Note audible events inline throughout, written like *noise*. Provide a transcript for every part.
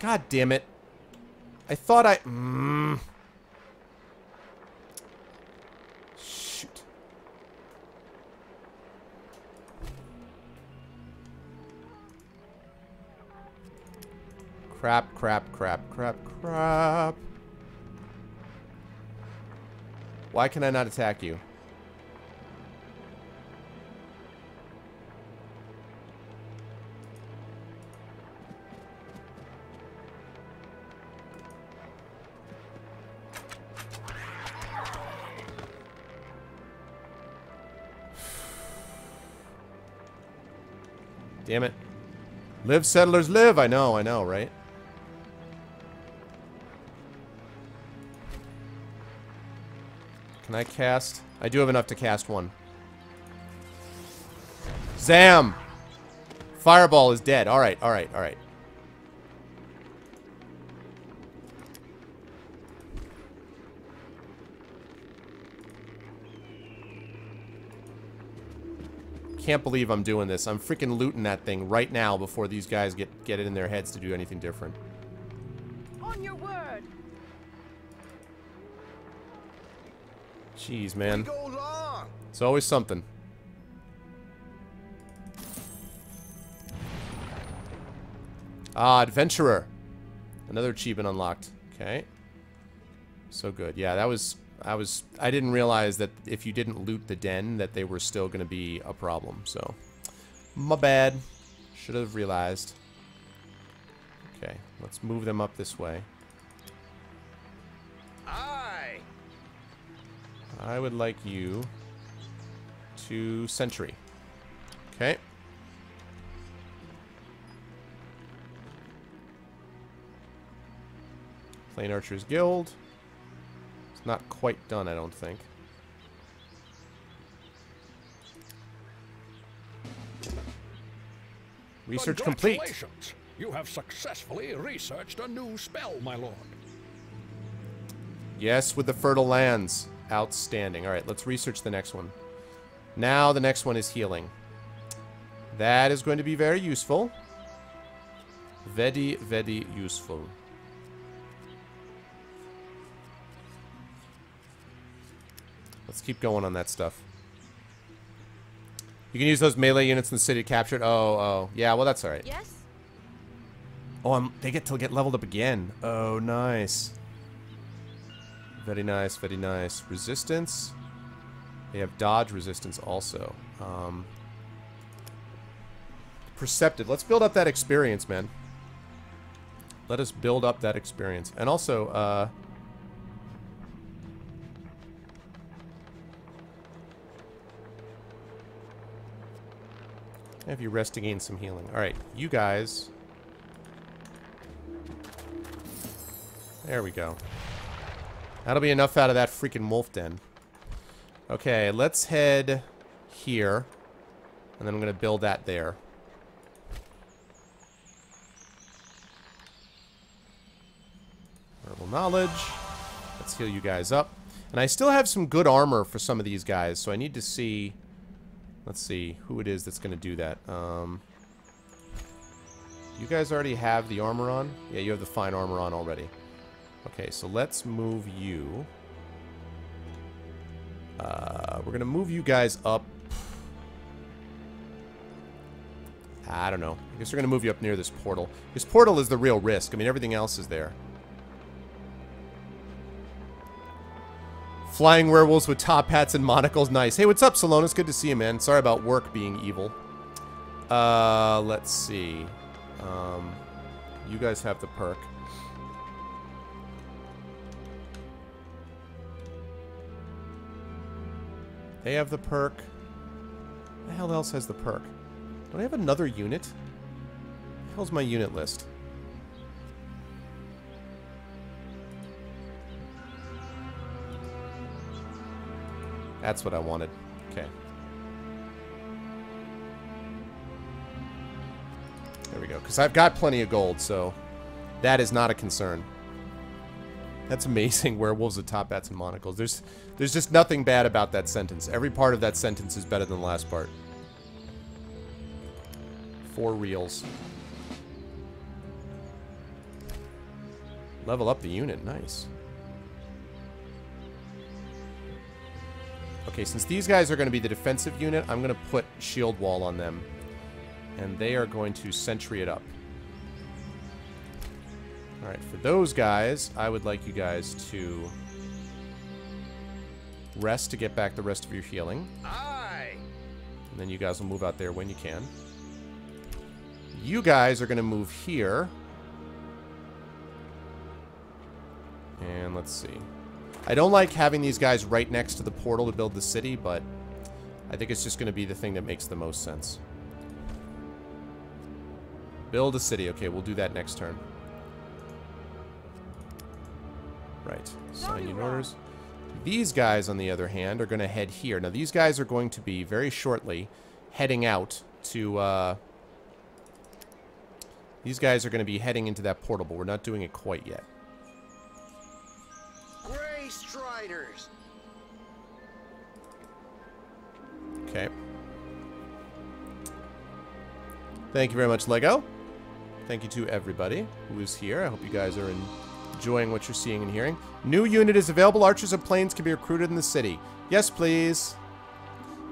God damn it. I thought I... Mm. Shoot. Crap, crap, crap, crap, crap. Why can I not attack you? Damn it. Live, settlers, live! I know, I know, right? Can I cast? I do have enough to cast one. Zam! Fireball is dead. Alright, alright, alright. Can't believe I'm doing this. I'm freaking looting that thing right now before these guys get, get it in their heads to do anything different. On your word. Jeez, man. It's always something. Ah, Adventurer. Another achievement unlocked. Okay. So good. Yeah, that was... I was... I didn't realize that if you didn't loot the den, that they were still going to be a problem, so... My bad. Should have realized. Okay, let's move them up this way. Aye. I would like you to Sentry. Okay. Plain Archers Guild. It's not quite done, I don't think. Research complete. You have successfully researched a new spell, my lord. Yes, with the fertile lands. Outstanding. All right, let's research the next one. Now the next one is healing. That is going to be very useful. Very, very useful. Let's keep going on that stuff. You can use those melee units in the city captured. Oh, oh. Yeah, well, that's all right. Yes? Oh, I'm, they get to get leveled up again. Oh, nice. Very nice, very nice. Resistance. They have dodge resistance also. Um, perceptive. Let's build up that experience, man. Let us build up that experience. And also, uh... Have you rest to gain some healing. Alright, you guys... There we go. That'll be enough out of that freaking wolf den. Okay, let's head here. And then I'm going to build that there. Verbal knowledge. Let's heal you guys up. And I still have some good armor for some of these guys, so I need to see... Let's see who it is that's going to do that. Um, you guys already have the armor on? Yeah, you have the fine armor on already. Okay, so let's move you. Uh, we're going to move you guys up. I don't know. I guess we're going to move you up near this portal. This portal is the real risk. I mean, everything else is there. Flying werewolves with top hats and monocles. Nice. Hey, what's up, Salonis? Good to see you, man. Sorry about work being evil. Uh, let's see. Um, you guys have the perk. They have the perk. The hell else has the perk? Don't I have another unit? The hell's my unit list? That's what I wanted. Okay. There we go. Because I've got plenty of gold, so that is not a concern. That's amazing. *laughs* Werewolves with top hats and monocles. There's, there's just nothing bad about that sentence. Every part of that sentence is better than the last part. Four reels. Level up the unit. Nice. Okay, since these guys are going to be the defensive unit, I'm going to put shield wall on them. And they are going to sentry it up. Alright, for those guys, I would like you guys to rest to get back the rest of your healing. Aye. And then you guys will move out there when you can. You guys are going to move here. And let's see. I don't like having these guys right next to the portal to build the city, but I think it's just going to be the thing that makes the most sense. Build a city. Okay, we'll do that next turn. Right. Sign in orders. These guys, on the other hand, are going to head here. Now, these guys are going to be, very shortly, heading out to, uh... These guys are going to be heading into that portal, but we're not doing it quite yet. Striders. Okay. Thank you very much, Lego. Thank you to everybody who is here. I hope you guys are enjoying what you're seeing and hearing. New unit is available. Archers of Plains can be recruited in the city. Yes, please.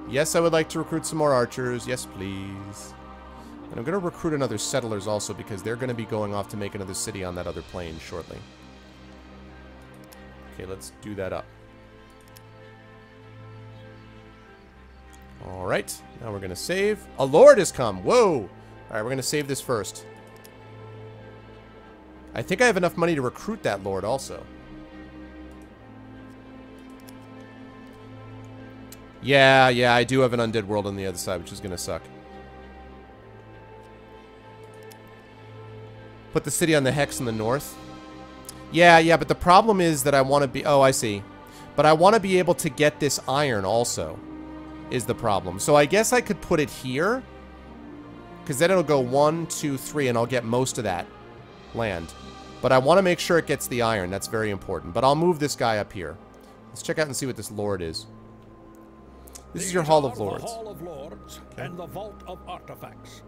Yes, I would like to recruit some more archers. Yes, please. And I'm going to recruit another settlers also because they're going to be going off to make another city on that other plane shortly. Okay, let's do that up. Alright, now we're going to save. A lord has come. Whoa! Alright, we're going to save this first. I think I have enough money to recruit that lord also. Yeah, yeah, I do have an undead world on the other side, which is going to suck. Put the city on the hex in the north. Yeah, yeah, but the problem is that I want to be... Oh, I see. But I want to be able to get this iron also, is the problem. So I guess I could put it here. Because then it'll go one, two, three, and I'll get most of that land. But I want to make sure it gets the iron. That's very important. But I'll move this guy up here. Let's check out and see what this lord is. This is your Hall of Lords. Hall of Lords and the Vault of Artifacts.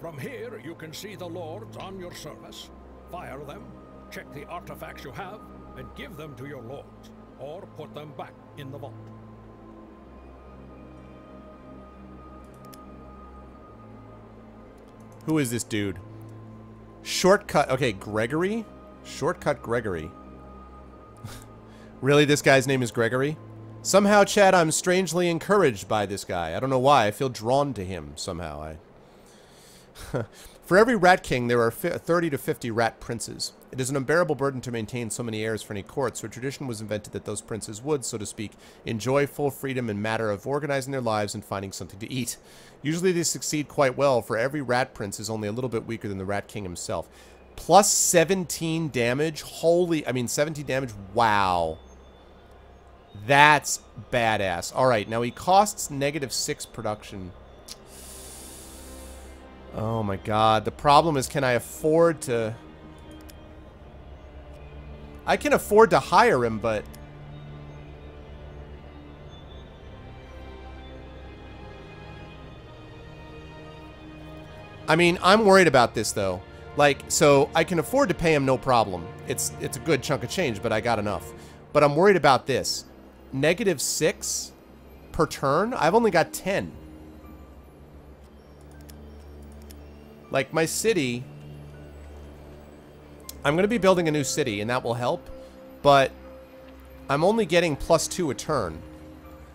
From here, you can see the lords on your service, fire them, check the artifacts you have, and give them to your lords, or put them back in the vault. Who is this dude? Shortcut. Okay, Gregory? Shortcut Gregory. *laughs* really, this guy's name is Gregory? Somehow, Chad, I'm strangely encouraged by this guy. I don't know why. I feel drawn to him somehow. I... *laughs* For every rat king, there are 30 to 50 rat princes. It is an unbearable burden to maintain so many heirs for any court, so a tradition was invented that those princes would, so to speak, enjoy full freedom in matter of organizing their lives and finding something to eat. Usually they succeed quite well, for every rat prince is only a little bit weaker than the rat king himself. Plus 17 damage? Holy, I mean 17 damage? Wow. That's badass. Alright, now he costs negative 6 production. Oh my god. The problem is, can I afford to... I can afford to hire him, but... I mean, I'm worried about this, though. Like, so I can afford to pay him no problem. It's it's a good chunk of change, but I got enough. But I'm worried about this. Negative 6 per turn? I've only got 10. Like, my city... I'm going to be building a new city, and that will help. But I'm only getting plus two a turn.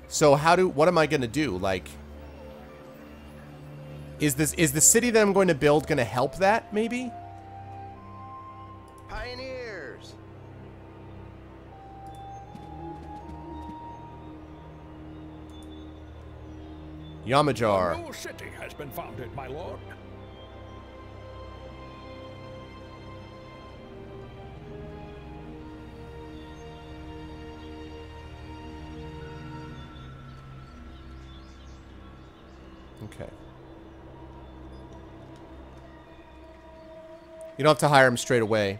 So how do... What am I going to do? Like... Is this is the city that I'm going to build going to help that, maybe? Pioneers. Yamajar. A new city has been founded, my lord. Okay. You don't have to hire him straight away.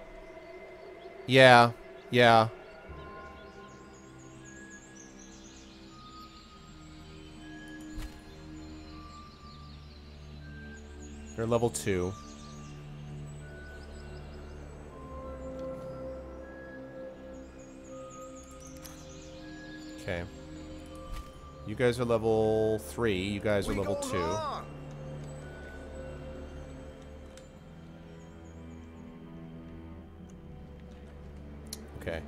Yeah. Yeah. They're level two. Okay. You guys are level 3. You guys are We level 2. along. Okay.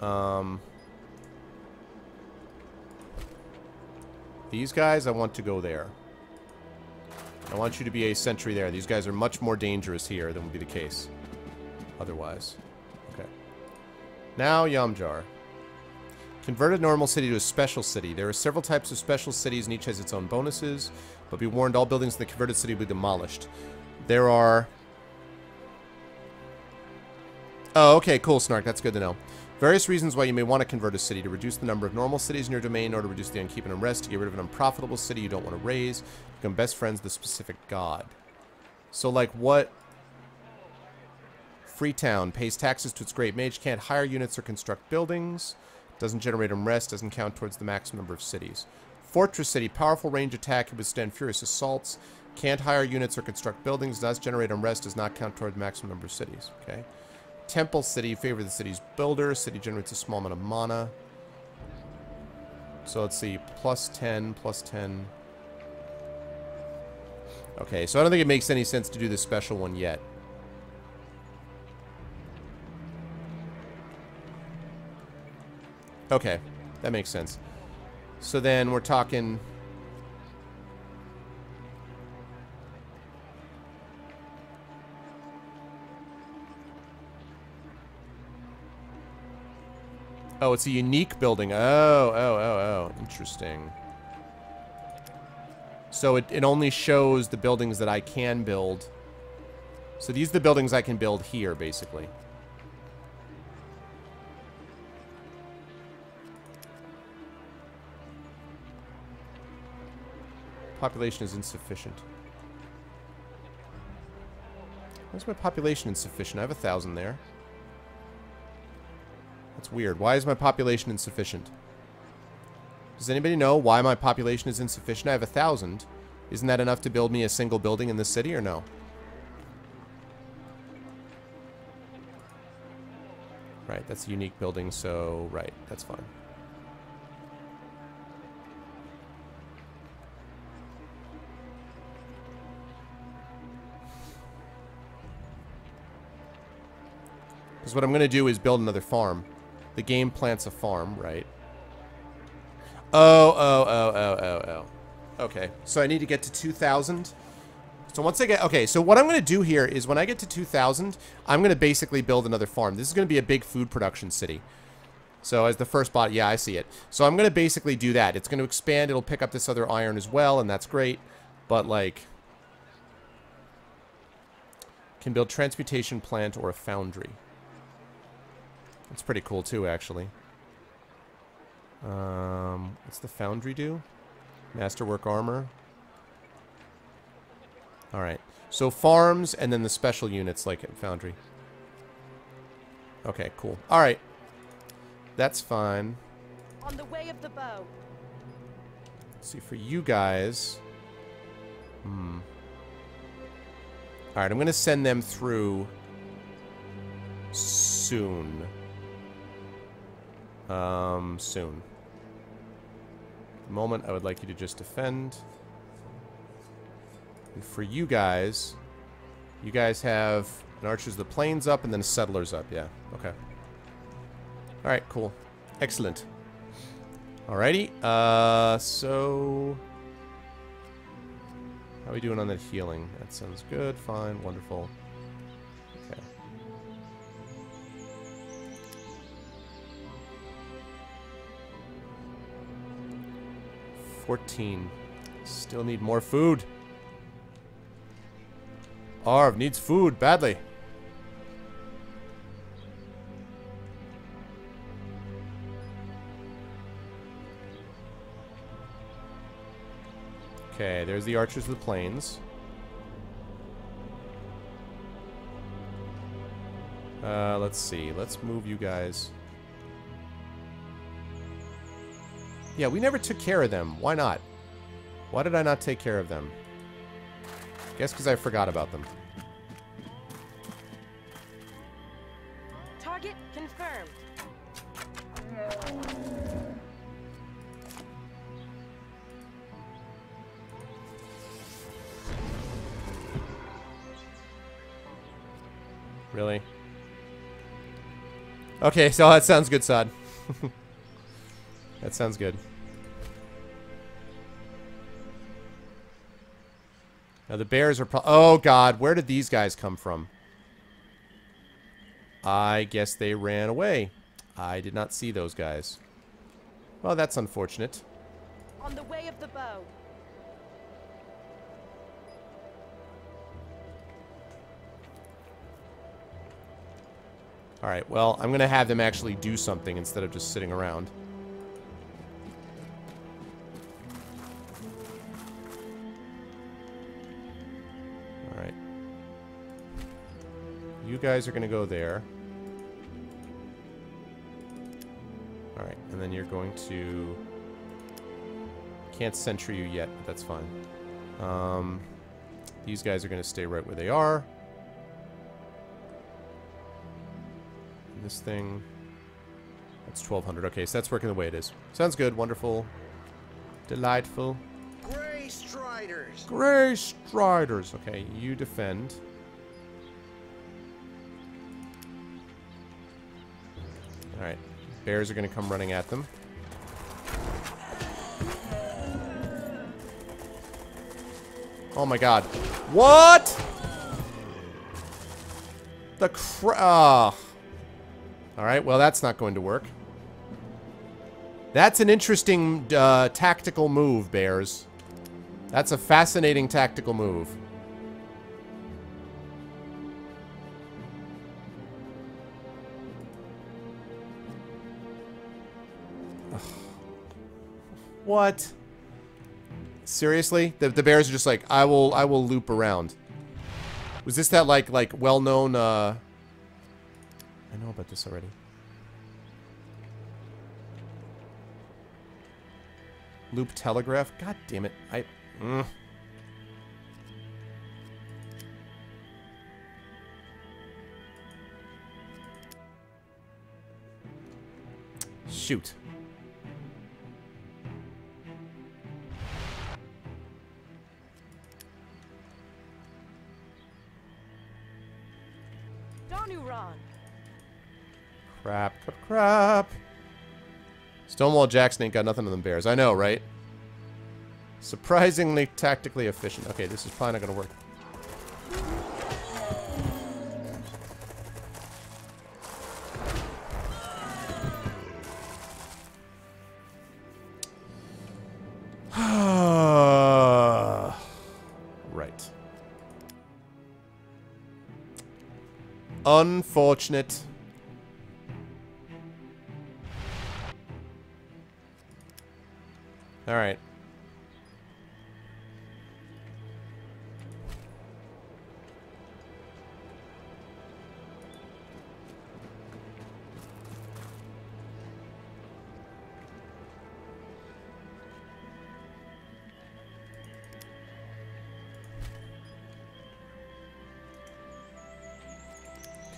Um... These guys, I want to go there. I want you to be a sentry there. These guys are much more dangerous here than would be the case otherwise. Okay. Now, Yamjar. Convert a normal city to a special city. There are several types of special cities, and each has its own bonuses. But be warned, all buildings in the converted city will be demolished. There are... Oh, okay, cool, Snark. That's good to know. Various reasons why you may want to convert a city. To reduce the number of normal cities in your domain, or to reduce the unkeep and unrest, to get rid of an unprofitable city you don't want to raise, become best friends with the specific god. So, like, what... Freetown pays taxes to its great mage, can't hire units or construct buildings, doesn't generate unrest, doesn't count towards the maximum number of cities. Fortress City, powerful range attack, can withstand furious assaults, can't hire units or construct buildings, does generate unrest, does not count toward the maximum number of cities. Okay. Temple City, favor the city's builder, city generates a small amount of mana. So let's see, plus 10, plus 10. Okay, so I don't think it makes any sense to do this special one yet. Okay, that makes sense. So then we're talking... Oh, it's a unique building. Oh, oh, oh, oh. Interesting. So it, it only shows the buildings that I can build. So these are the buildings I can build here, basically. Population is insufficient. Why is my population insufficient? I have a thousand there. That's weird. Why is my population insufficient? Does anybody know why my population is insufficient? I have a thousand. Isn't that enough to build me a single building in this city or no? Right, that's a unique building, so right, that's fine. Because what I'm going to do is build another farm. The game plants a farm, right? Oh, oh, oh, oh, oh, oh. Okay, so I need to get to 2,000. So once I get... Okay, so what I'm going to do here is when I get to 2,000, I'm going to basically build another farm. This is going to be a big food production city. So as the first bot... Yeah, I see it. So I'm going to basically do that. It's going to expand. It'll pick up this other iron as well, and that's great. But, like... Can build transmutation plant or a foundry. That's pretty cool too, actually. Um, what's the foundry do? Masterwork armor. Alright. So farms and then the special units like foundry. Okay, cool. Alright. That's fine. On the way of the bow. Let's see, for you guys... Hmm. Alright, I'm going to send them through soon. Um, soon. the moment, I would like you to just defend. And for you guys, you guys have an Archers the Plains up and then Settlers up. Yeah, okay. Alright, cool. Excellent. Alrighty, uh, so... How are we doing on that healing? That sounds good, fine, wonderful. 14. Still need more food. Arv needs food badly. Okay, there's the Archers of the Plains. Uh, let's see. Let's move you guys. Yeah, we never took care of them. Why not? Why did I not take care of them? Guess because I forgot about them. Target confirmed. Really? Okay, so that sounds good, Sod. *laughs* that sounds good. Now the bears are pro- Oh god, where did these guys come from? I guess they ran away. I did not see those guys. Well, that's unfortunate. On the way of the bow. Alright, well, I'm gonna have them actually do something instead of just sitting around. You guys are gonna go there. Alright, and then you're going to... Can't sentry you yet, but that's fine. Um, these guys are gonna stay right where they are. And this thing... That's 1200. Okay, so that's working the way it is. Sounds good. Wonderful. Delightful. Gray Striders. Gray Striders. Okay, you defend. Bears are going to come running at them. Oh my god. What? The cra- ah. Alright, well that's not going to work. That's an interesting uh, tactical move, Bears. That's a fascinating tactical move. What? Seriously? The, the bears are just like, I will I will loop around. Was this that like like well-known uh I know about this already. Loop telegraph? God damn it. I mm. Shoot. Crap, crap, crap. Stonewall Jackson ain't got nothing on them bears. I know, right? Surprisingly tactically efficient. Okay, this is probably not going to work. *sighs* right. Unfortunate.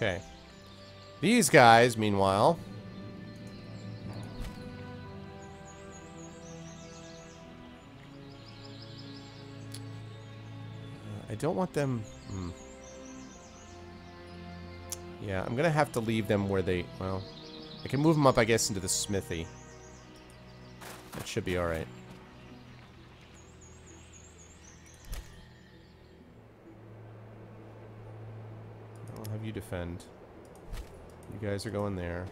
Okay. These guys, meanwhile... I don't want them... Hmm. Yeah, I'm gonna have to leave them where they... Well, I can move them up, I guess, into the smithy. That should be alright. Defend. You guys are going there.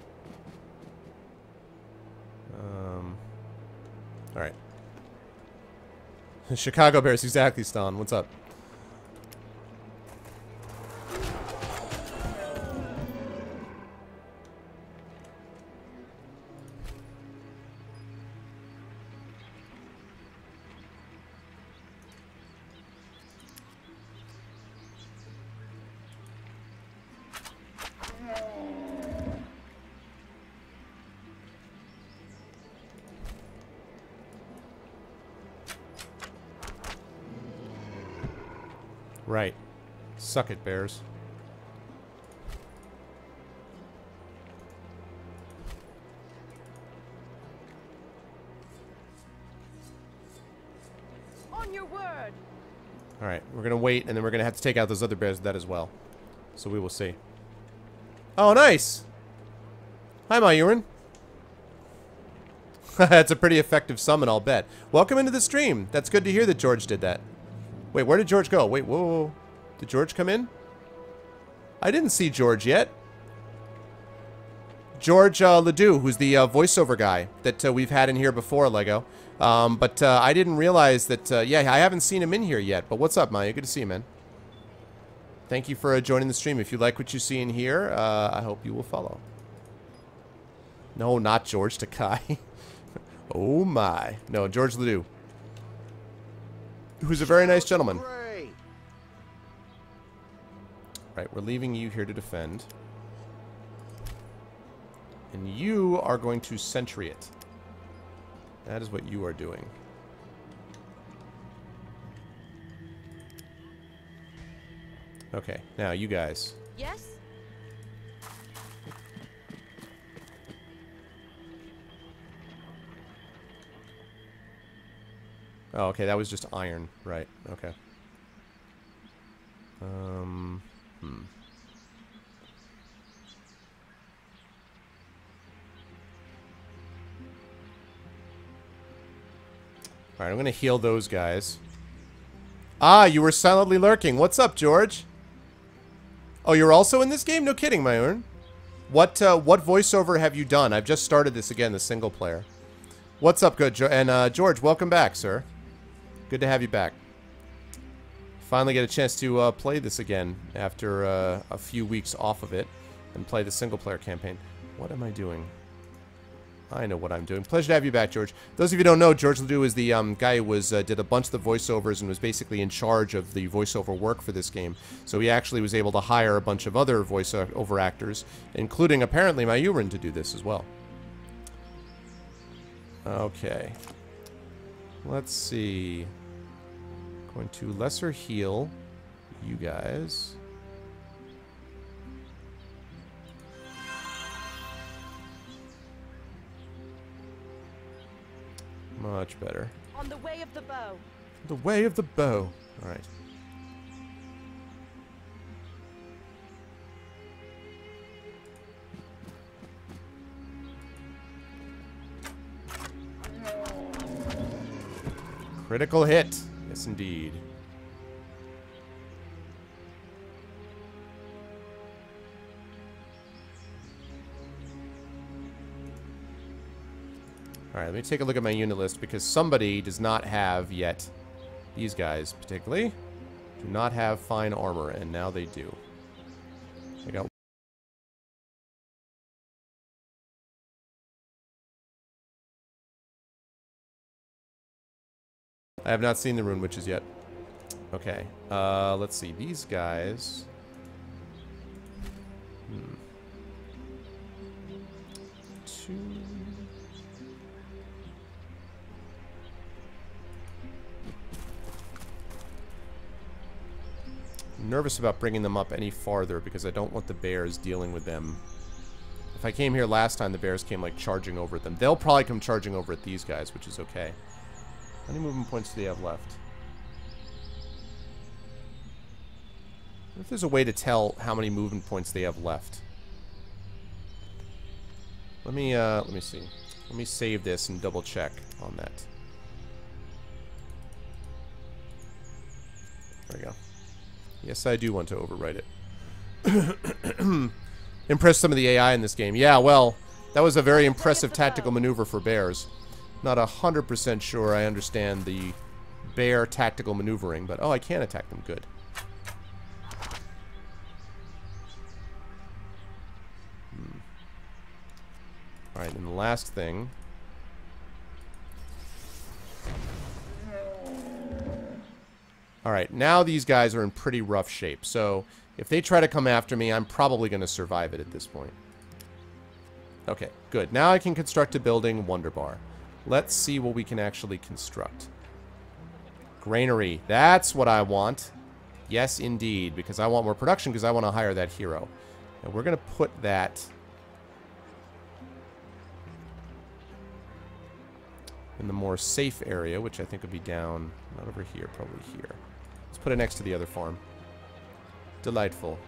Um... Alright. *laughs* Chicago Bears, exactly, Stan. What's up? Suck it, Bears. On your word. Alright, we're gonna wait, and then we're gonna have to take out those other bears with that as well. So we will see. Oh, nice. Hi, Mayurin. *laughs* That's a pretty effective summon, I'll bet. Welcome into the stream. That's good to hear that George did that. Wait, where did George go? Wait, whoa, whoa. Did George come in? I didn't see George yet. George uh, Ledoux, who's the uh, voiceover guy that uh, we've had in here before, Lego. Um, but uh, I didn't realize that, uh, yeah, I haven't seen him in here yet. But what's up, Maya? Good to see you, man. Thank you for uh, joining the stream. If you like what you see in here, uh, I hope you will follow. No, not George Takei. *laughs* oh, my. No, George Ledoux. Who's a very nice gentleman. Right, we're leaving you here to defend. And you are going to sentry it. That is what you are doing. Okay, now you guys. Yes? Oh, okay, that was just iron. Right, okay. Um, hmm. Alright, I'm gonna heal those guys. Ah, you were silently lurking. What's up, George? Oh, you're also in this game? No kidding, Mayurn. What, uh, what voiceover have you done? I've just started this again, the single player. What's up, good? Jo and, uh, George, welcome back, sir. Good to have you back. Finally get a chance to uh, play this again after uh, a few weeks off of it and play the single player campaign. What am I doing? I know what I'm doing. Pleasure to have you back, George. Those of you don't know, George Ledoux is the um, guy who was uh, did a bunch of the voiceovers and was basically in charge of the voiceover work for this game. So he actually was able to hire a bunch of other voiceover actors, including apparently my Mayurin, to do this as well. Okay. Let's see. Going to lesser heal you guys. Much better. On the way of the bow. The way of the bow. Alright. Critical hit. Yes, indeed. Alright, let me take a look at my unit list because somebody does not have yet, these guys particularly, do not have fine armor, and now they do. I have not seen the Rune Witches yet. Okay, uh, let's see. These guys... Hmm. Two... I'm nervous about bringing them up any farther because I don't want the bears dealing with them. If I came here last time, the bears came, like, charging over at them. They'll probably come charging over at these guys, which is okay. How many movement points do they have left? if there's a way to tell how many movement points they have left. Let me, uh, let me see. Let me save this and double check on that. There we go. Yes, I do want to overwrite it. *coughs* Impress some of the AI in this game. Yeah, well, that was a very impressive tactical maneuver for bears. Not a hundred percent sure I understand the bear tactical maneuvering, but oh, I can attack them. Good. Hmm. All right, and the last thing. All right, now these guys are in pretty rough shape. So if they try to come after me, I'm probably going to survive it at this point. Okay, good. Now I can construct a building, Wonder Bar. Let's see what we can actually construct. Granary. That's what I want. Yes, indeed. Because I want more production because I want to hire that hero. And we're going to put that... in the more safe area, which I think would be down... Not over here, probably here. Let's put it next to the other farm. Delightful.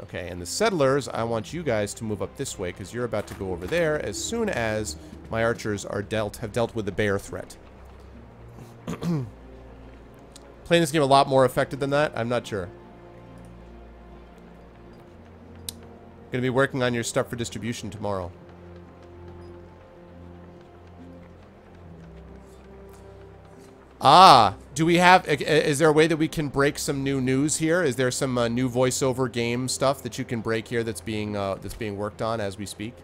Okay, and the settlers, I want you guys to move up this way because you're about to go over there as soon as my archers are dealt have dealt with the bear threat. *clears throat* Playing this game a lot more effective than that? I'm not sure. Gonna be working on your stuff for distribution tomorrow. Ah, do we have, is there a way that we can break some new news here? Is there some uh, new voiceover game stuff that you can break here that's being, uh, that's being worked on as we speak?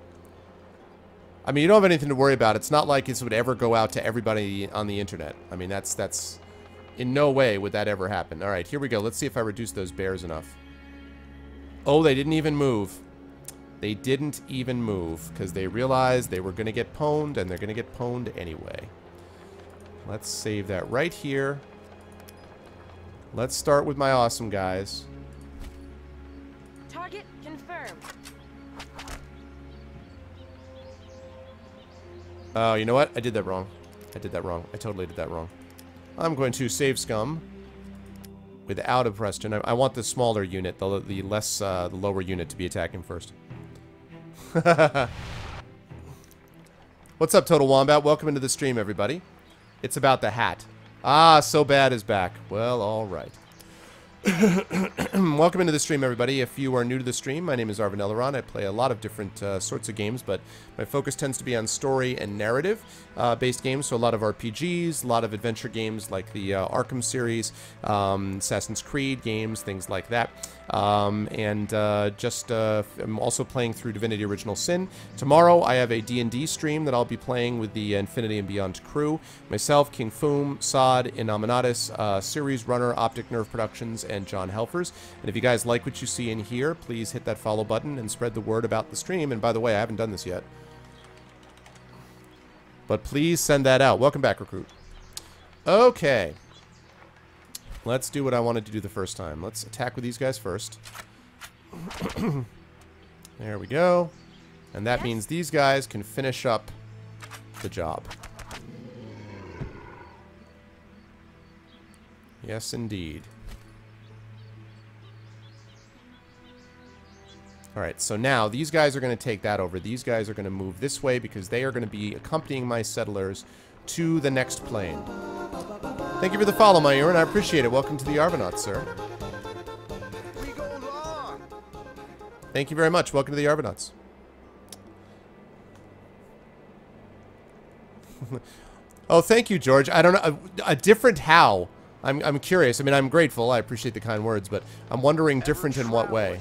I mean, you don't have anything to worry about. It's not like this would ever go out to everybody on the internet. I mean, that's, that's, in no way would that ever happen. All right, here we go. Let's see if I reduce those bears enough. Oh, they didn't even move. They didn't even move because they realized they were going to get pwned and they're going to get pwned anyway. Let's save that right here. Let's start with my awesome guys. Target confirmed. Oh, you know what? I did that wrong. I did that wrong. I totally did that wrong. I'm going to save scum without a Preston. I, I want the smaller unit, the, the less, uh, the lower unit to be attacking first. *laughs* What's up, Total Wombat? Welcome into the stream, everybody. It's about the hat. Ah, so bad is back. Well, all right. *clears throat* Welcome into the stream, everybody. If you are new to the stream, my name is Arvan Eleron. I play a lot of different uh, sorts of games, but my focus tends to be on story and narrative-based uh, games, so a lot of RPGs, a lot of adventure games like the uh, Arkham series, um, Assassin's Creed games, things like that. Um, and uh, just uh, I'm also playing through Divinity Original Sin. Tomorrow I have a D&D stream that I'll be playing with the Infinity and Beyond crew. Myself, King Foom, Sod, Innominatus, uh, series runner, Optic Nerve Productions, and John Helfers. And if you guys like what you see in here, please hit that follow button and spread the word about the stream. And by the way, I haven't done this yet. But please send that out. Welcome back, Recruit. Okay. Let's do what I wanted to do the first time. Let's attack with these guys first. *clears throat* there we go. And that yes. means these guys can finish up the job. Yes, indeed. Alright, so now these guys are going to take that over. These guys are going to move this way because they are going to be accompanying my settlers to the next plane. Thank you for the follow, my Aaron. I appreciate it. Welcome to the Arvanauts, sir. Thank you very much. Welcome to the Arvanauts. *laughs* oh, thank you, George. I don't know. A, a, different how? I'm, I'm curious. I mean, I'm grateful. I appreciate the kind words, but I'm wondering different in what way.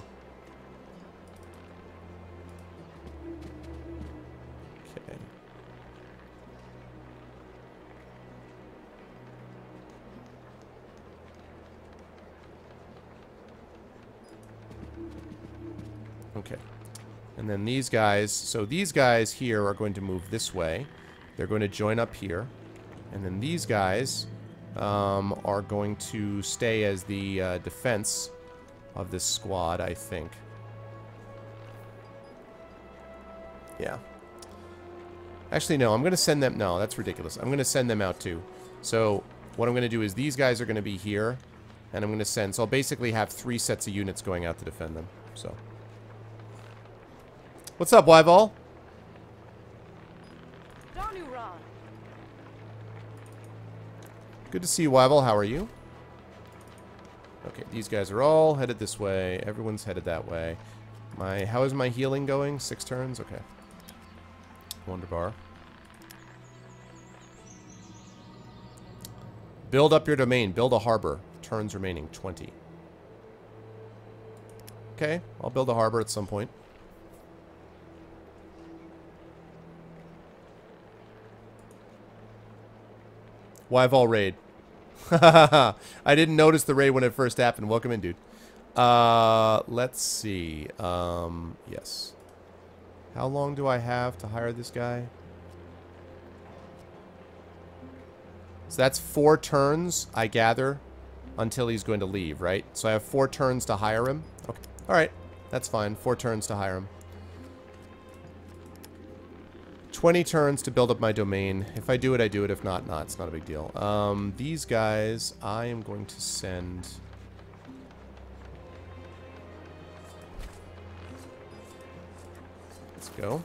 And then these guys, so these guys here are going to move this way. They're going to join up here. And then these guys um, are going to stay as the uh, defense of this squad, I think. Yeah. Actually, no, I'm going to send them... No, that's ridiculous. I'm going to send them out too. So, what I'm going to do is these guys are going to be here. And I'm going to send... So, I'll basically have three sets of units going out to defend them. So... What's up, Wyval? Good to see you, Wyval. How are you? Okay, these guys are all headed this way. Everyone's headed that way. My How is my healing going? Six turns? Okay. Wonder bar. Build up your domain. Build a harbor. Turns remaining. 20. Okay, I'll build a harbor at some point. Wyval raid. *laughs* I didn't notice the raid when it first happened. Welcome in, dude. Uh, let's see. Um, yes. How long do I have to hire this guy? So that's four turns, I gather, until he's going to leave, right? So I have four turns to hire him. Okay. All right. That's fine. Four turns to hire him. 20 turns to build up my domain. If I do it, I do it. If not, not. It's not a big deal. Um, these guys, I am going to send... Let's go.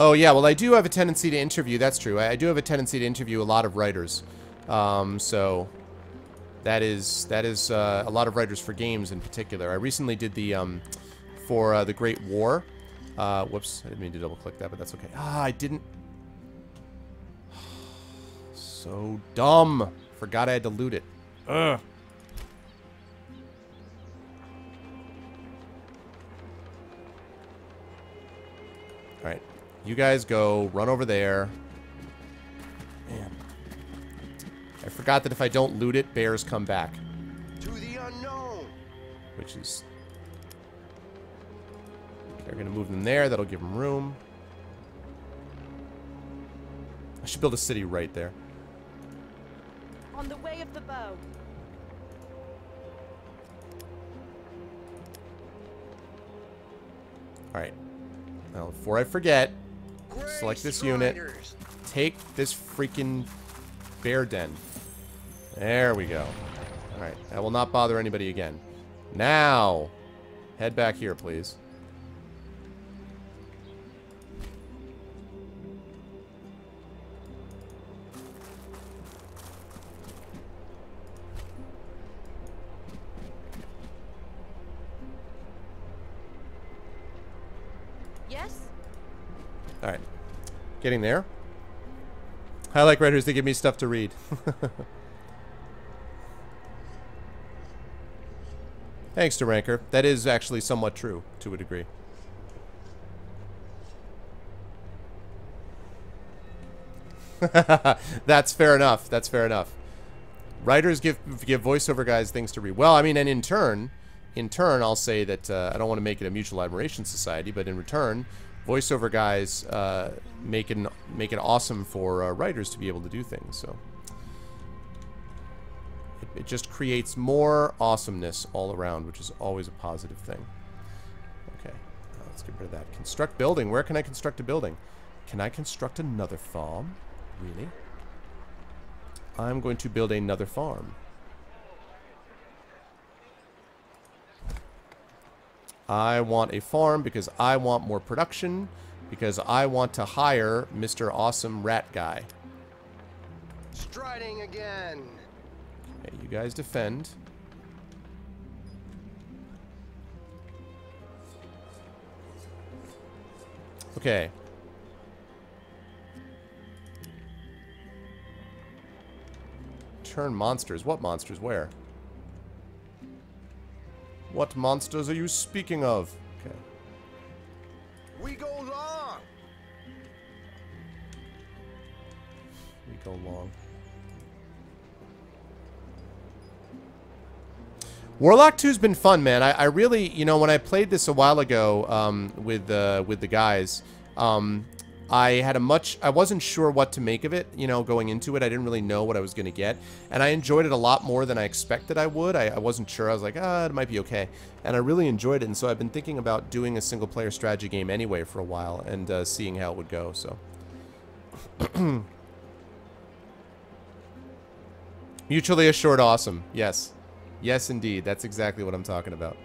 Oh yeah, well I do have a tendency to interview. That's true. I, I do have a tendency to interview a lot of writers. Um, so that is that is uh, a lot of writers for games in particular. I recently did the um, for uh, the Great War. Uh, whoops, I didn't mean to double click that, but that's okay. Ah, I didn't. *sighs* so dumb. Forgot I had to loot it. Ugh. Alright. You guys go. Run over there. Man. I forgot that if I don't loot it, bears come back. To the unknown. Which is... They're going to move them there. That'll give them room. I should build a city right there. On the way of the bow. Alright. Now, before I forget, Grey Select this unit. Take this freaking bear den. There we go. Alright, I will not bother anybody again. Now, head back here, please. Yes? Alright. Getting there. I like writers that give me stuff to read. *laughs* Thanks to Ranker. That is actually somewhat true, to a degree. *laughs* That's fair enough. That's fair enough. Writers give give voiceover guys things to read. Well, I mean, and in turn, in turn, I'll say that uh, I don't want to make it a mutual admiration society, but in return, voiceover guys uh, make it make it awesome for uh, writers to be able to do things. So it, just creates more awesomeness all around, which is always a positive thing. Okay, uh, let's get rid of that. Construct building. Where can I construct a building? Can I construct another farm? Really? I'm going to build another farm. I want a farm because I want more production, because I want to hire Mr. Awesome Rat Guy. Striding again. Guys defend. Okay. Turn monsters. What monsters? Where? What monsters are you speaking of? Okay. We go long. We go long. Warlock 2's been fun, man. I, I really, you know, when I played this a while ago um, with uh, with the guys, um, I had a much, I wasn't sure what to make of it, you know, going into it. I didn't really know what I was going to get. And I enjoyed it a lot more than I expected I would. I, I wasn't sure. I was like, ah, it might be okay. And I really enjoyed it. And so I've been thinking about doing a single player strategy game anyway for a while and uh, seeing how it would go. So. *clears throat* Mutually assured awesome. Yes. Yes, indeed. That's exactly what I'm talking about.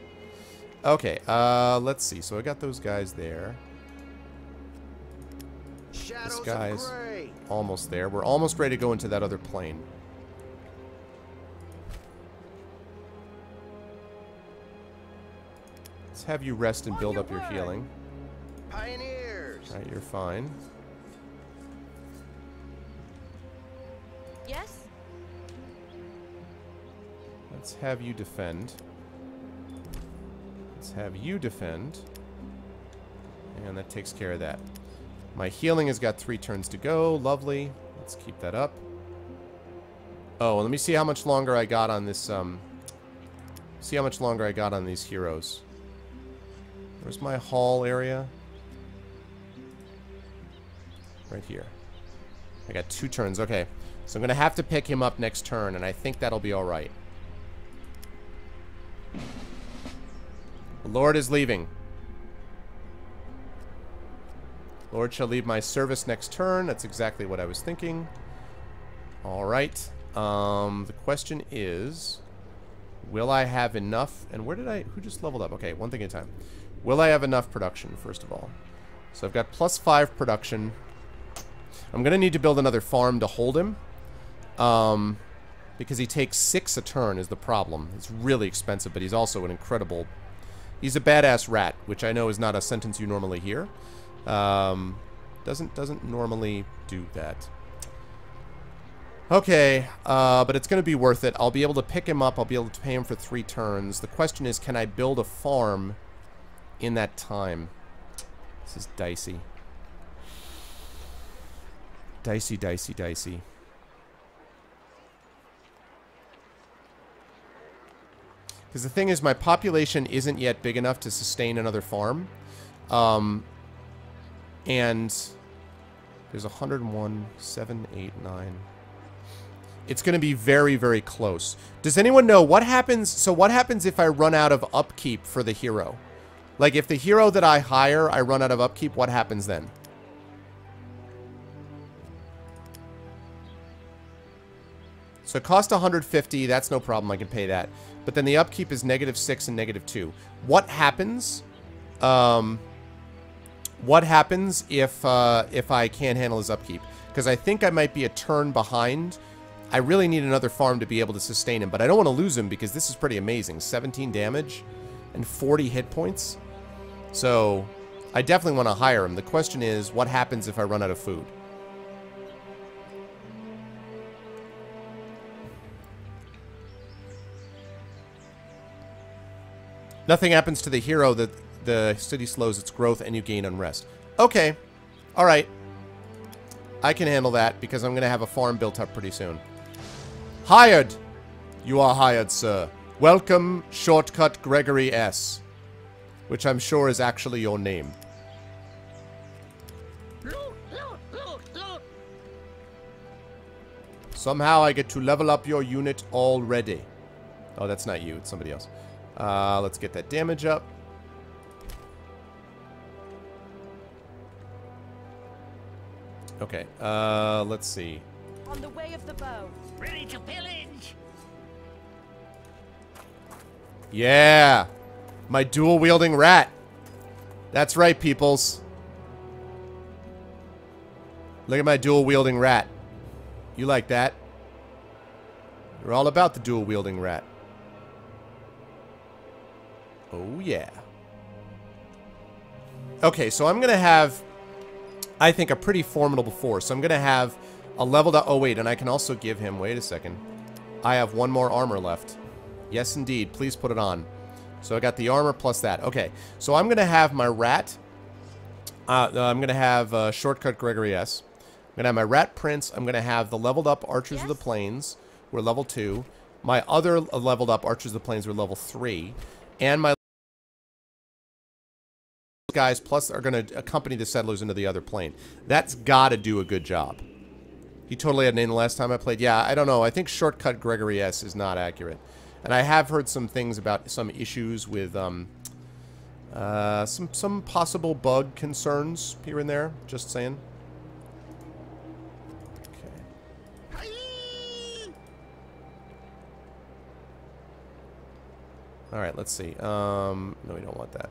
Okay, uh, let's see. So I got those guys there. Shadows guy's- Almost there. We're almost ready to go into that other plane. Let's have you rest and build up your healing. Pioneers. Alright, you're fine. Yes? Let's have you defend. Let's have you defend. And that takes care of that. My healing has got three turns to go. Lovely. Let's keep that up. Oh, let me see how much longer I got on this, um... See how much longer I got on these heroes. Where's my hall area? Right here. I got two turns. Okay. So I'm going to have to pick him up next turn, and I think that'll be alright. The Lord is leaving. Lord shall leave my service next turn. That's exactly what I was thinking. Alright. Um, the question is... Will I have enough... And where did I... Who just leveled up? Okay, one thing at a time. Will I have enough production, first of all? So I've got plus five production. I'm going to need to build another farm to hold him. Um, because he takes six a turn is the problem. It's really expensive, but he's also an incredible... He's a badass rat, which I know is not a sentence you normally hear. Um, doesn't doesn't normally do that. Okay, uh, but it's going to be worth it. I'll be able to pick him up. I'll be able to pay him for three turns. The question is, can I build a farm in that time? This is dicey. Dicey, dicey, dicey. Because the thing is, my population isn't yet big enough to sustain another farm. Um, and there's 101, 7, 8, 9. It's going to be very, very close. Does anyone know what happens? So what happens if I run out of upkeep for the hero? Like if the hero that I hire, I run out of upkeep, what happens then? So it cost 150, that's no problem, I can pay that. But then the upkeep is negative 6 and negative 2. What happens? Um, what happens if uh, if I can't handle his upkeep? Because I think I might be a turn behind. I really need another farm to be able to sustain him, but I don't want to lose him because this is pretty amazing. 17 damage and 40 hit points. So I definitely want to hire him. The question is, what happens if I run out of food? Nothing happens to the hero that the city slows its growth and you gain unrest. Okay. Alright. I can handle that because I'm going to have a farm built up pretty soon. Hired! You are hired, sir. Welcome, Shortcut Gregory S. Which I'm sure is actually your name. Somehow I get to level up your unit already. Oh, that's not you. It's somebody else. Uh, let's get that damage up. Okay, uh, let's see. On the way of the bow. Ready to pillage! Yeah! My dual-wielding rat. That's right, peoples. Look at my dual-wielding rat. You like that? You're all about the dual-wielding rat. Oh, yeah. Okay, so I'm going to have, I think, a pretty formidable force. So I'm going to have a leveled up... Oh, wait, and I can also give him... Wait a second. I have one more armor left. Yes, indeed. Please put it on. So I got the armor plus that. Okay, so I'm going to have my rat. Uh, uh, I'm going to have uh, Shortcut Gregory S. I'm going to have my rat prince. I'm going to have the leveled up Archers of the Yes? Plains. We're level 2. My other leveled up Archers of the Plains were level 3. And my guys plus are going to accompany the settlers into the other plane. That's got to do a good job. He totally had a name the last time I played. Yeah, I don't know. I think Shortcut Gregory S is not accurate. And I have heard some things about some issues with um, uh, some some possible bug concerns here and there. Just saying. Okay. All right, let's see. Um, no, we don't want that.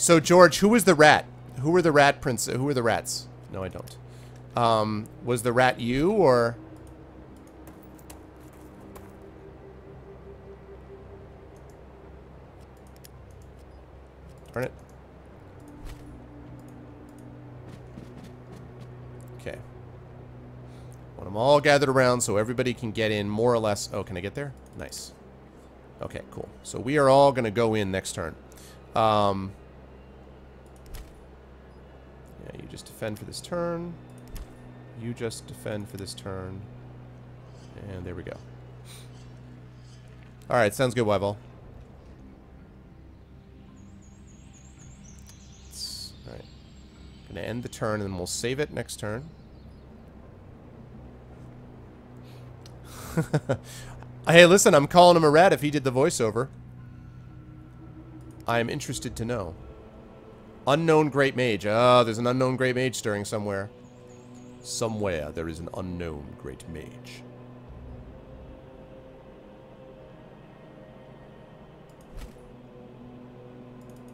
So George, who was the rat? Who were the rat prince? Who were the rats? No, I don't. Um, was the rat you or? Darn it. Okay. Want them all gathered around so everybody can get in more or less. Oh, can I get there? Nice. Okay, cool. So we are all going to go in next turn. Um, yeah, you just defend for this turn. You just defend for this turn. And there we go. Alright, sounds good, Wyval. Alright. Gonna end the turn, and then we'll save it next turn. *laughs* hey, listen, I'm calling him a rat if he did the voiceover. I am interested to know. Unknown Great Mage. Oh, there's an unknown Great Mage stirring somewhere. Somewhere there is an unknown Great Mage.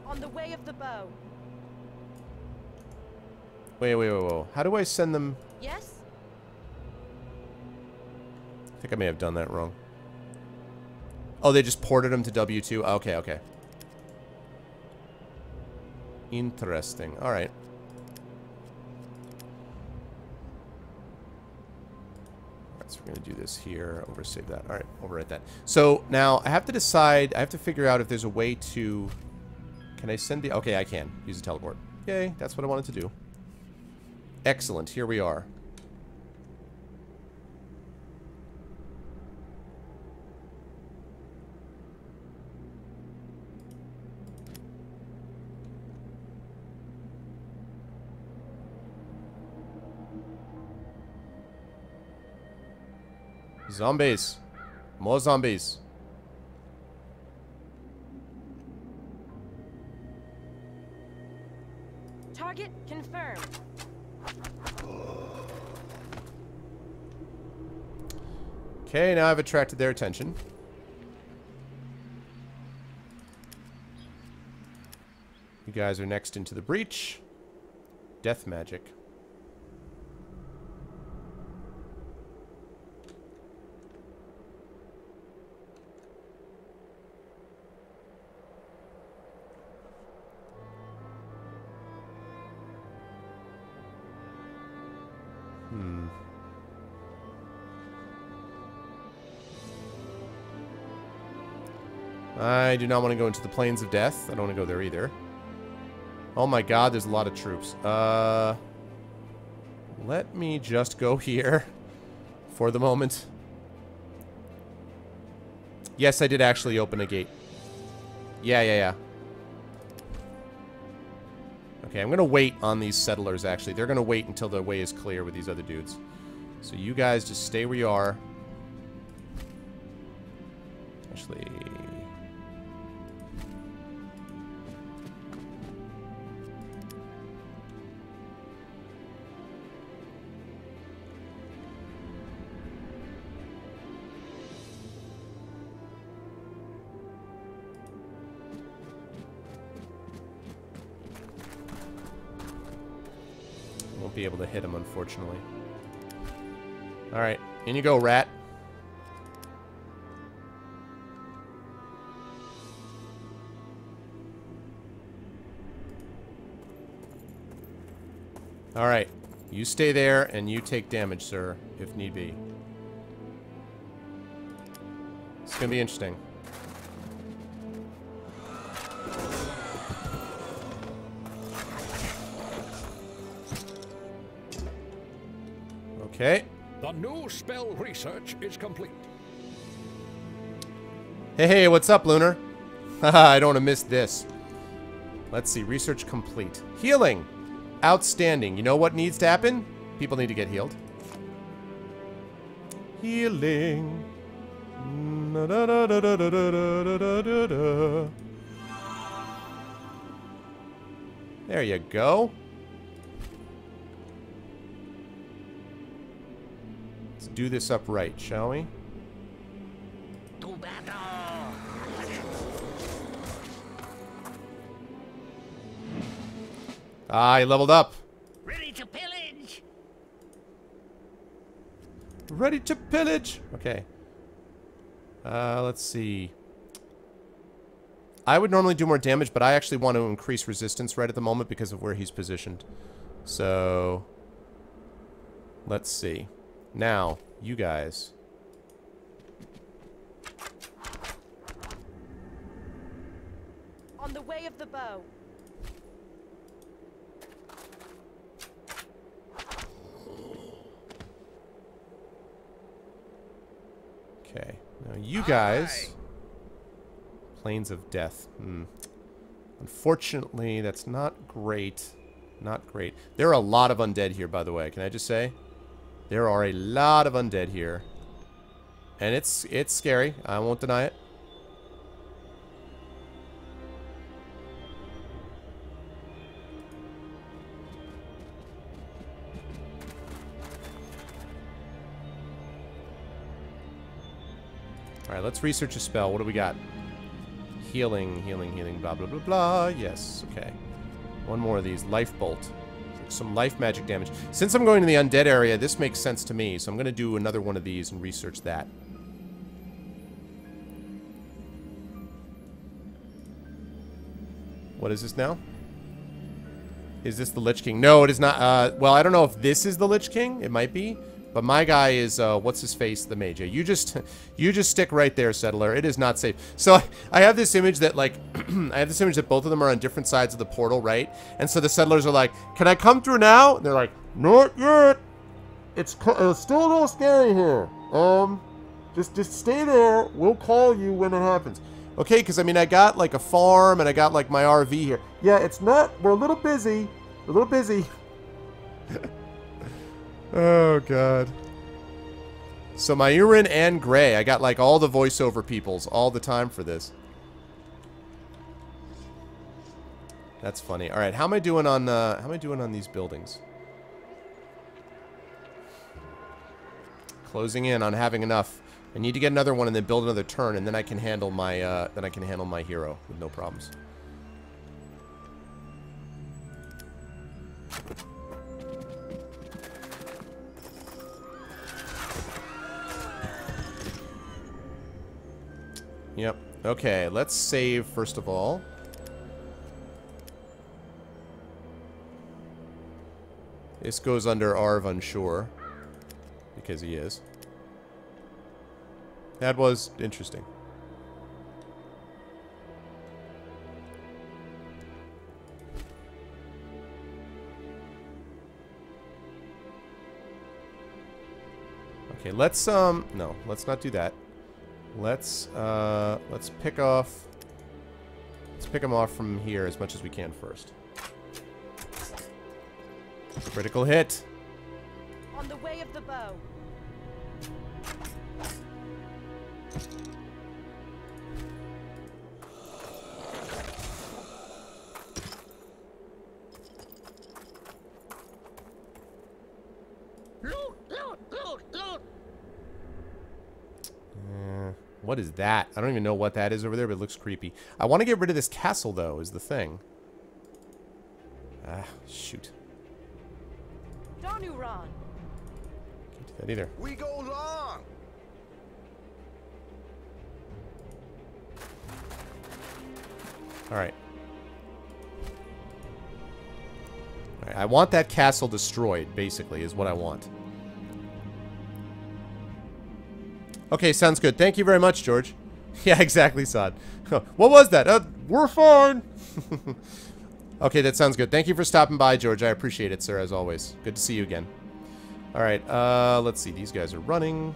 On the way of the bow. Wait, wait, wait, wait. How do I send them? Yes? I think I may have done that wrong. Oh, they just ported them to W2? Okay, okay. Interesting. Alright. Alright, so we're going to do this here. Oversave that. Alright, overwrite that. So, now, I have to decide... I have to figure out if there's a way to... Can I send the... Okay, I can. Use a teleport. Yay, that's what I wanted to do. Excellent. Here we are. Zombies. More zombies. Target confirmed. Okay, now I've attracted their attention. You guys are next into the breach. Death magic. I do not want to go into the plains of death. I don't want to go there either. Oh my god, there's a lot of troops. Uh, let me just go here *laughs* for the moment. Yes, I did actually open a gate. Yeah, yeah, yeah. Okay, I'm going to wait on these settlers, actually. They're going to wait until the way is clear with these other dudes. So you guys just stay where you are. Be able to hit him, unfortunately. Alright, in you go, rat. Alright, you stay there and you take damage, sir, if need be. It's gonna be interesting. Okay. The new spell research is complete. Hey, hey, what's up, Lunar? I don't want to miss this. Let's see, research complete. Healing. Outstanding. You know what needs to happen? People need to get healed. Healing. There you go. Do this upright, shall we? Ah, he leveled up. Ready to pillage! Ready to pillage. Okay. Uh, let's see. I would normally do more damage, but I actually want to increase resistance right at the moment because of where he's positioned. So, let's see. Now, you guys. On the way of the bow. Okay. Now, you guys. Plains of Death. Hmm. Unfortunately, that's not great. Not great. There are a lot of undead here, by the way. Can I just say? There are a lot of undead here. And it's it's scary. I won't deny it. Alright, let's research a spell. What do we got? Healing, healing, healing, blah, blah, blah, blah. Yes, okay. One more of these. Life Bolt. Some life magic damage. Since I'm going to the undead area, this makes sense to me, so I'm going to do another one of these and research that. What is this now? Is this the Lich King? No, it is not. Uh, well, I don't know if this is the Lich King. It might be. But my guy is, uh, what's his face? The mage. You just, *laughs* you just stick right there, Settler. It is not safe. So I have this image that, like, *clears throat* I have this image that both of them are on different sides of the portal, right? And so the Settlers are like, can I come through now? And they're like, not yet. It's, uh, still a little scary here. Um, just, just stay there. We'll call you when it happens. Okay, because, I mean, I got, like, a farm and I got, like, my RV here. Yeah, it's not, we're a little busy. We're a little busy. *laughs* Oh, God. So Myurin and Gray, I got like all the voiceover peoples all the time for this. That's funny. All right, how am I doing on uh, how am I doing on these buildings? Closing in on having enough. I need to get another one and then build another turn, and then I can handle my uh, then I can handle my hero with no problems. Yep. Okay, let's save first of all. This goes under Arv Unsure. Because he is. That was interesting. Okay, let's, um, no, let's not do that. Let's, uh, let's pick off, let's pick them off from here as much as we can first. Critical hit. On the way of the bow. Loot, loot, loot, loot. Uh, what is that? I don't even know what that is over there, but it looks creepy. I want to get rid of this castle, though, is the thing. Ah, shoot. Danuran. Can't do that either. We go long. Alright. Alright, I want that castle destroyed, basically, is what I want. Okay, sounds good. Thank you very much, George. *laughs* Yeah, exactly, Sod. *laughs* what was that? Uh, we're fine. *laughs* okay, that sounds good. Thank you for stopping by, George. I appreciate it, sir, as always. Good to see you again. Alright, uh, let's see. These guys are running.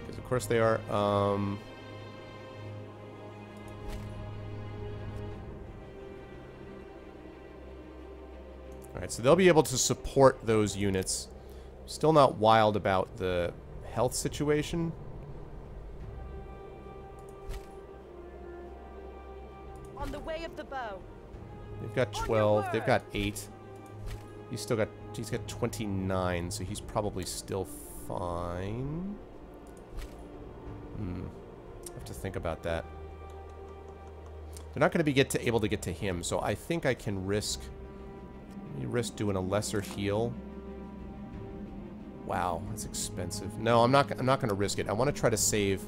Because, of course, they are. Um... Alright, so they'll be able to support those units. Still not wild about the health situation. They've got 12. They've got 8. He's still got... He's got 29, so he's probably still fine. Hmm. I have to think about that. They're not going to be get to able to get to him, so I think I can risk... You risk doing a lesser heal. Wow, that's expensive. No, I'm not. I'm not going to risk it. I want to try to save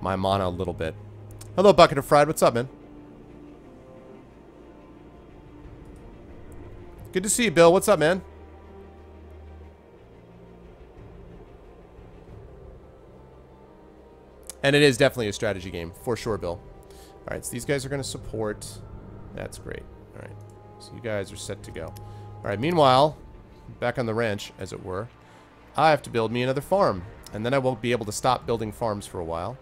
my mana a little bit. Hello, bucket of fried. What's up, man? Good to see you, Bill. What's up, man? And it is definitely a strategy game, for sure, Bill. Alright, so these guys are going to support. That's great. Alright, so you guys are set to go. Alright, meanwhile, back on the ranch, as it were, I have to build me another farm. And then I won't be able to stop building farms for a while.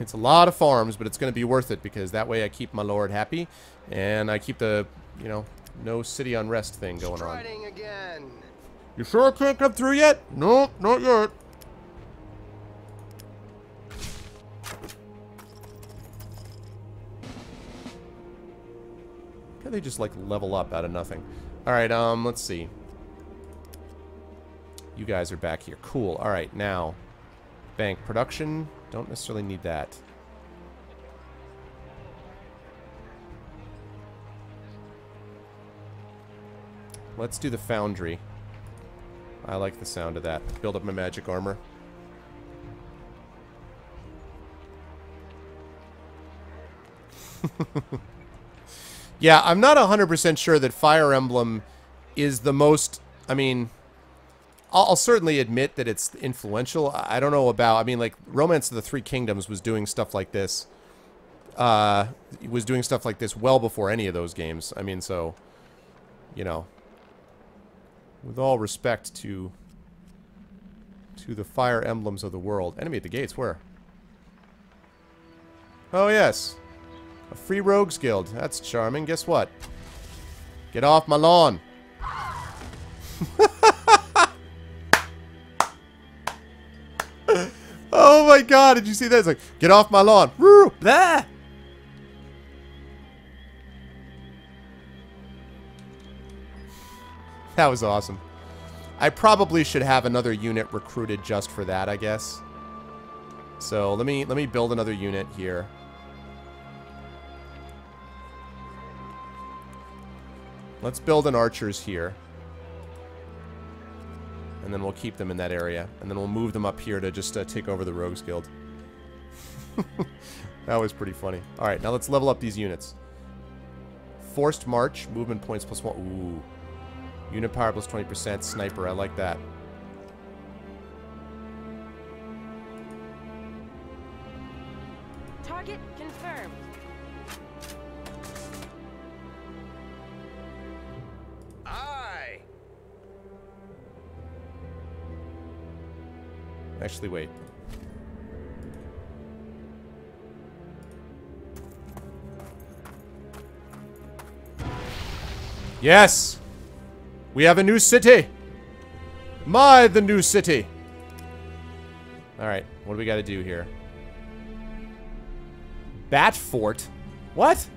It's a lot of farms, but it's going to be worth it because that way I keep my lord happy. And I keep the, you know, no city unrest thing going on. Again. You sure I can't come through yet? Nope, not yet. How they just like level up out of nothing? All right, um, let's see. You guys are back here. Cool. All right, now Bank production. Don't necessarily need that. Let's do the foundry. I like the sound of that. Build up my magic armor. *laughs* yeah, I'm not 100% sure that Fire Emblem is the most... I mean, I'll, certainly admit that it's influential. I I don't know about... I mean, like, Romance of the Three Kingdoms was doing stuff like this. Uh, was doing stuff like this well before any of those games. I mean, so... You know, with all respect to to the fire emblems of the world. Enemy at the gates, where? Oh, yes. A free rogues guild. That's charming. Guess what? Get off my lawn. *laughs* oh my god, did you see that? It's like, get off my lawn. Woo! Blah! That was awesome. I probably should have another unit recruited just for that, I guess. So let me let me build another unit here. Let's build an archers here. And then we'll keep them in that area. And then we'll move them up here to just uh, take over the Rogues Guild. *laughs* that was pretty funny. Alright, now let's level up these units. Forced March, movement points plus one. Ooh. Unit power plus 20%. Sniper, I like that. Target Actually, wait. Yes! We have a new city! My, the new city! Alright, what do we gotta do here? Bat Fort? What?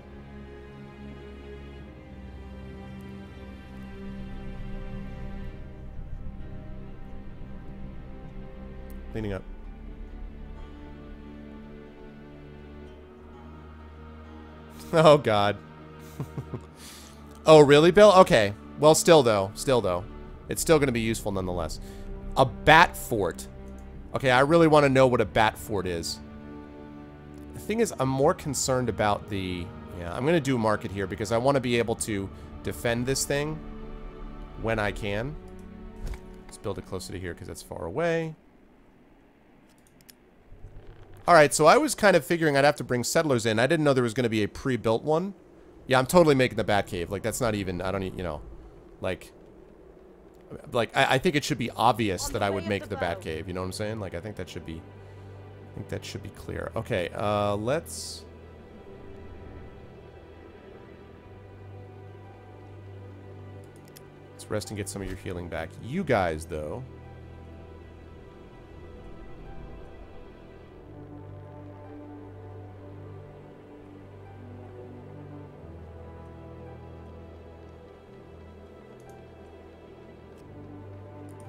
Cleaning up. *laughs* Oh, God. *laughs* oh, really, Bill? Okay. Well, still, though. Still, though. It's still going to be useful nonetheless. A bat fort. Okay, I really want to know what a bat fort is. The thing is, I'm more concerned about the... Yeah, I'm going to do market here because I want to be able to defend this thing when I can. Let's build it closer to here because that's far away. Alright, so I was kind of figuring I'd have to bring settlers in. I didn't know there was going to be a pre-built one. Yeah, I'm totally making the Batcave. Like, that's not even... I don't you know... Like... Like, I, I think it should be obvious that I would make the the bat bow. cave. You know what I'm saying? Like, I think that should be... I think that should be clear. Okay, uh, let's... Let's rest and get some of your healing back. You guys, though...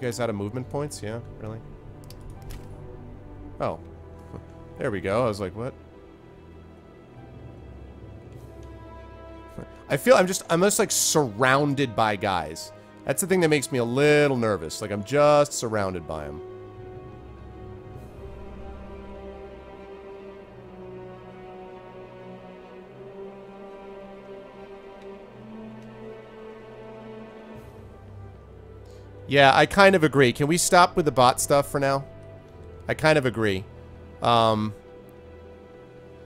You guys out of movement points? Yeah, really? Oh. There we go. I was like, what? I feel I'm just I'm just like surrounded by guys. That's the thing that makes me a little nervous. Like I'm just surrounded by them. Yeah, I kind of agree. Can we stop with the bot stuff for now? I kind of agree. Um,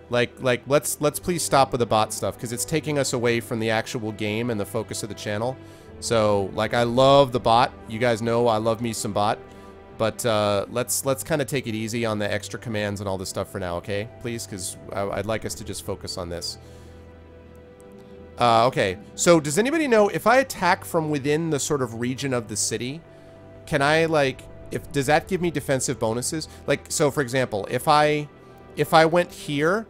like, like let's let's please stop with the bot stuff because it's taking us away from the actual game and the focus of the channel. So, like, I love the bot. You guys know I love me some bot, but uh, let's let's kind of take it easy on the extra commands and all this stuff for now, okay? Please, because I'd like us to just focus on this. Uh, okay, so does anybody know if I attack from within the sort of region of the city, can I like if does that give me defensive bonuses? Like so for example, if I if I went here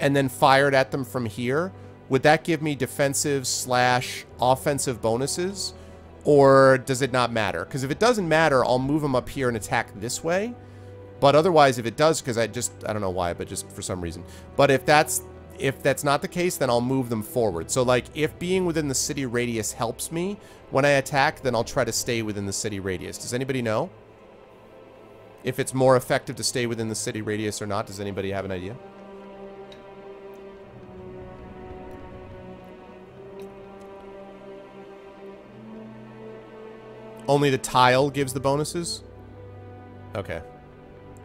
and then fired at them from here, would that give me defensive slash offensive bonuses? Or does it not matter? Because if it doesn't matter, I'll move them up here and attack this way. But otherwise, if it does, because I just, I don't know why, but just for some reason. But if that's, if that's not the case, then I'll move them forward. So like, if being within the city radius helps me when I attack, then I'll try to stay within the city radius. Does anybody know? If it's more effective to stay within the city radius or not, does anybody have an idea? Only the tile gives the bonuses? Okay.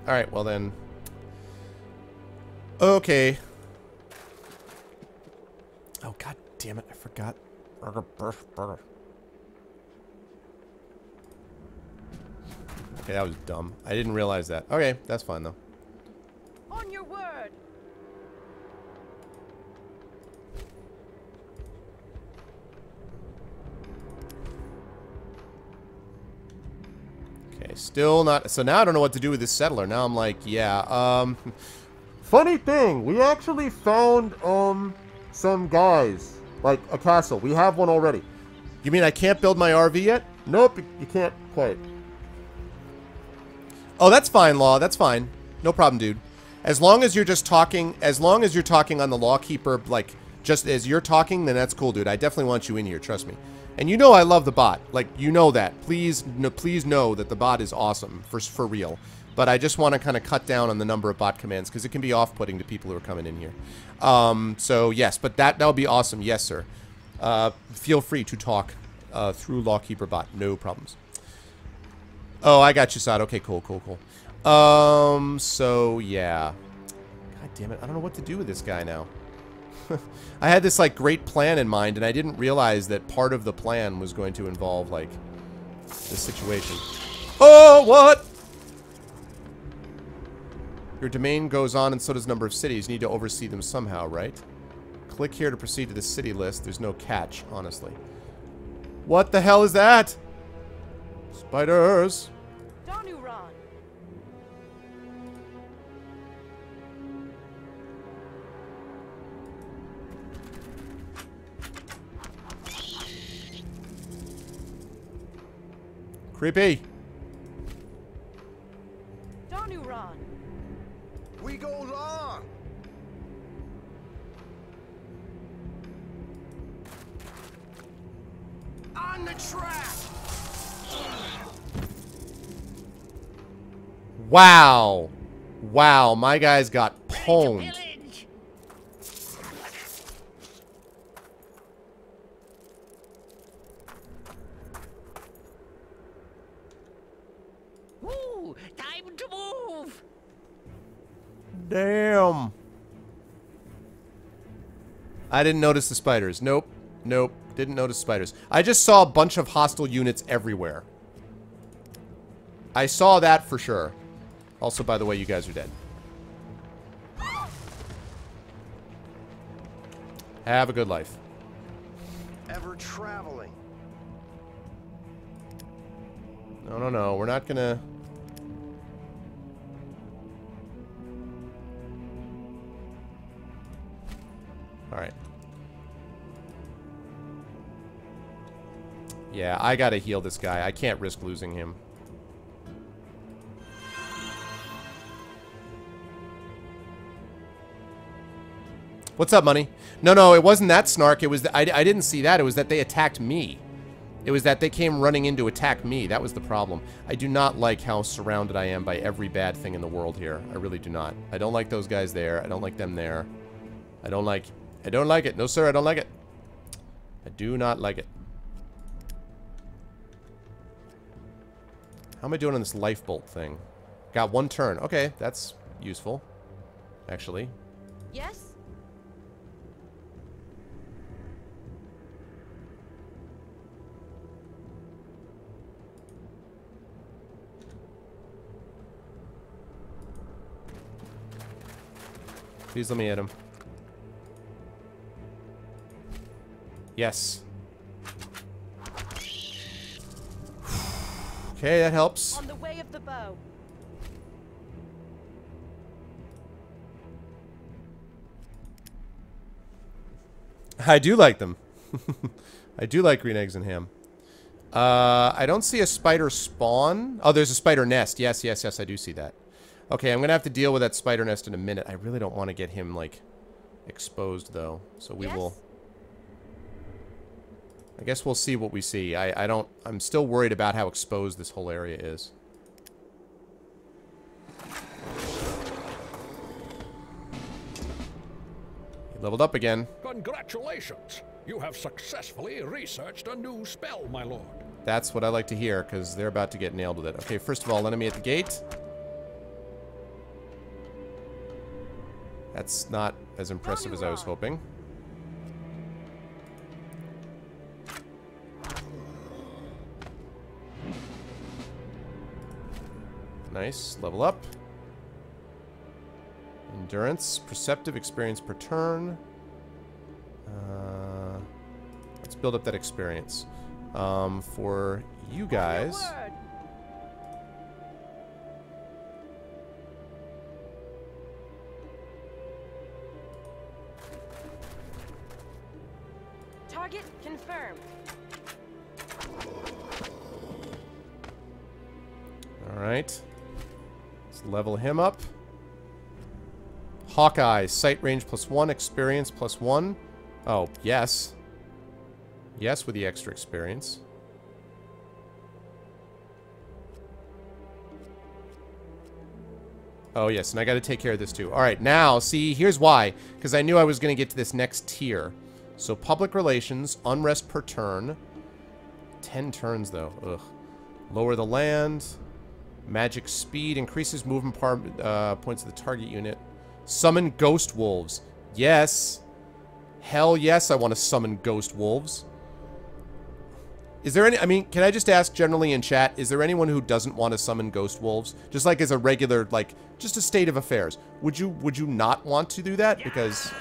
Alright, well then. Okay. Oh, god damn it, I forgot. Burger, burger, burger. Okay, that was dumb. I didn't realize that. Okay, that's fine though. On your word. Okay, still not... So now I don't know what to do with this settler. Now I'm like, yeah, um... *laughs* Funny thing, we actually found, um, some guys. Like, a castle. We have one already. You mean I can't build my RV yet? Nope, you can't quite. Oh, that's fine, Law. That's fine. No problem, dude. As long as you're just talking, as long as you're talking on the Lawkeeper, like, just as you're talking, then that's cool, dude. I definitely want you in here, trust me. And you know I love the bot. Like, you know that. Please, no, please know that the bot is awesome, for, for real. But I just want to kind of cut down on the number of bot commands, because it can be off-putting to people who are coming in here. Um, so, yes, but that, that would be awesome. Yes, sir. Uh, feel free to talk uh, through Lawkeeper bot. No problems. Oh, I got you, Sod. Okay, cool, cool, cool. Um, so, yeah. God damn it. I don't know what to do with this guy now. *laughs* I had this, like, great plan in mind, and I didn't realize that part of the plan was going to involve, like, this situation. Oh, what? Your domain goes on, and so does number of cities. You need to oversee them somehow, right? Click here to proceed to the city list. There's no catch, honestly. What the hell is that? Spiders. Danuran. Creepy. We go long. On the track. Wow. Wow, my guys got pwned. Pillage. Woo! Time to move! Damn. I didn't notice the spiders. Nope. Nope. Didn't notice spiders. I just saw a bunch of hostile units everywhere. I saw that for sure. Also, by the way, you guys are dead. Have a good life. Ever traveling. No, no, no. We're not gonna... Alright. Yeah, I gotta heal this guy. I can't risk losing him. What's up, money? No, no, it wasn't that snark. It was I, I didn't see that. It was that they attacked me. It was that they came running in to attack me. That was the problem. I do not like how surrounded I am by every bad thing in the world here. I really do not. I don't like those guys there. I don't like them there. I don't like... I don't like it. No, sir, I don't like it. I do not like it. How am I doing on this life bolt thing? Got one turn. Okay, that's useful. Actually. Yes? Please let me hit him. Yes. Okay, that helps. On the way of the bow. I do like them. *laughs* I do like green eggs and ham. Uh, I don't see a spider spawn. Oh, there's a spider nest. Yes, yes, yes, I do see that. Okay, I'm gonna have to deal with that spider nest in a minute. I really don't want to get him, like, exposed, though. So we yes? will... I guess we'll see what we see. I, I don't... I'm still worried about how exposed this whole area is. He leveled up again. Congratulations! You have successfully researched a new spell, my lord. That's what I like to hear, because they're about to get nailed with it. Okay, first of all, enemy at the gate. That's not as impressive as I was hoping. Nice. Level up. Endurance. Perceptive experience per turn. Uh, let's build up that experience. Um, for you guys... level him up. Hawkeye, sight range plus one, experience plus one. Oh, yes. Yes, with the extra experience. Oh, yes, and I gotta take care of this too. Alright, now, see, here's why. Because I knew I was gonna get to this next tier. So, public relations, unrest per turn. Ten turns, though. Ugh. Lower the land. Magic speed increases movement par uh, points of the target unit. Summon ghost wolves. Yes. Hell yes, I want to summon ghost wolves. Is there any, I mean, can I just ask generally in chat, is there anyone who doesn't want to summon ghost wolves? Just like as a regular, like, just a state of affairs. Would you, would you not want to do that? Because...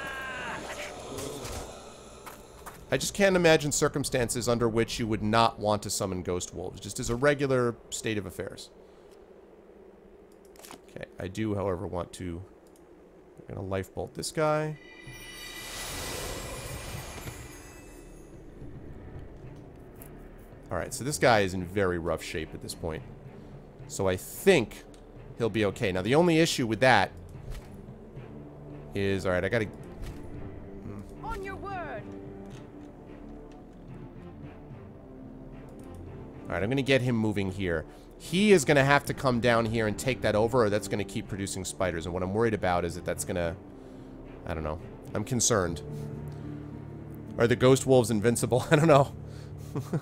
I just can't imagine circumstances under which you would not want to summon ghost wolves, just as a regular state of affairs. I do, however, want to... I'm gonna life bolt this guy. Alright, so this guy is in very rough shape at this point. So I think he'll be okay. Now, the only issue with that is... Alright, I gotta... Mm. On your word. Alright, I'm gonna get him moving here. He is gonna have to come down here and take that over, or that's gonna keep producing spiders. And what I'm worried about is that that's gonna... I don't know. I'm concerned. Are the ghost wolves invincible? *laughs* I don't know. *laughs*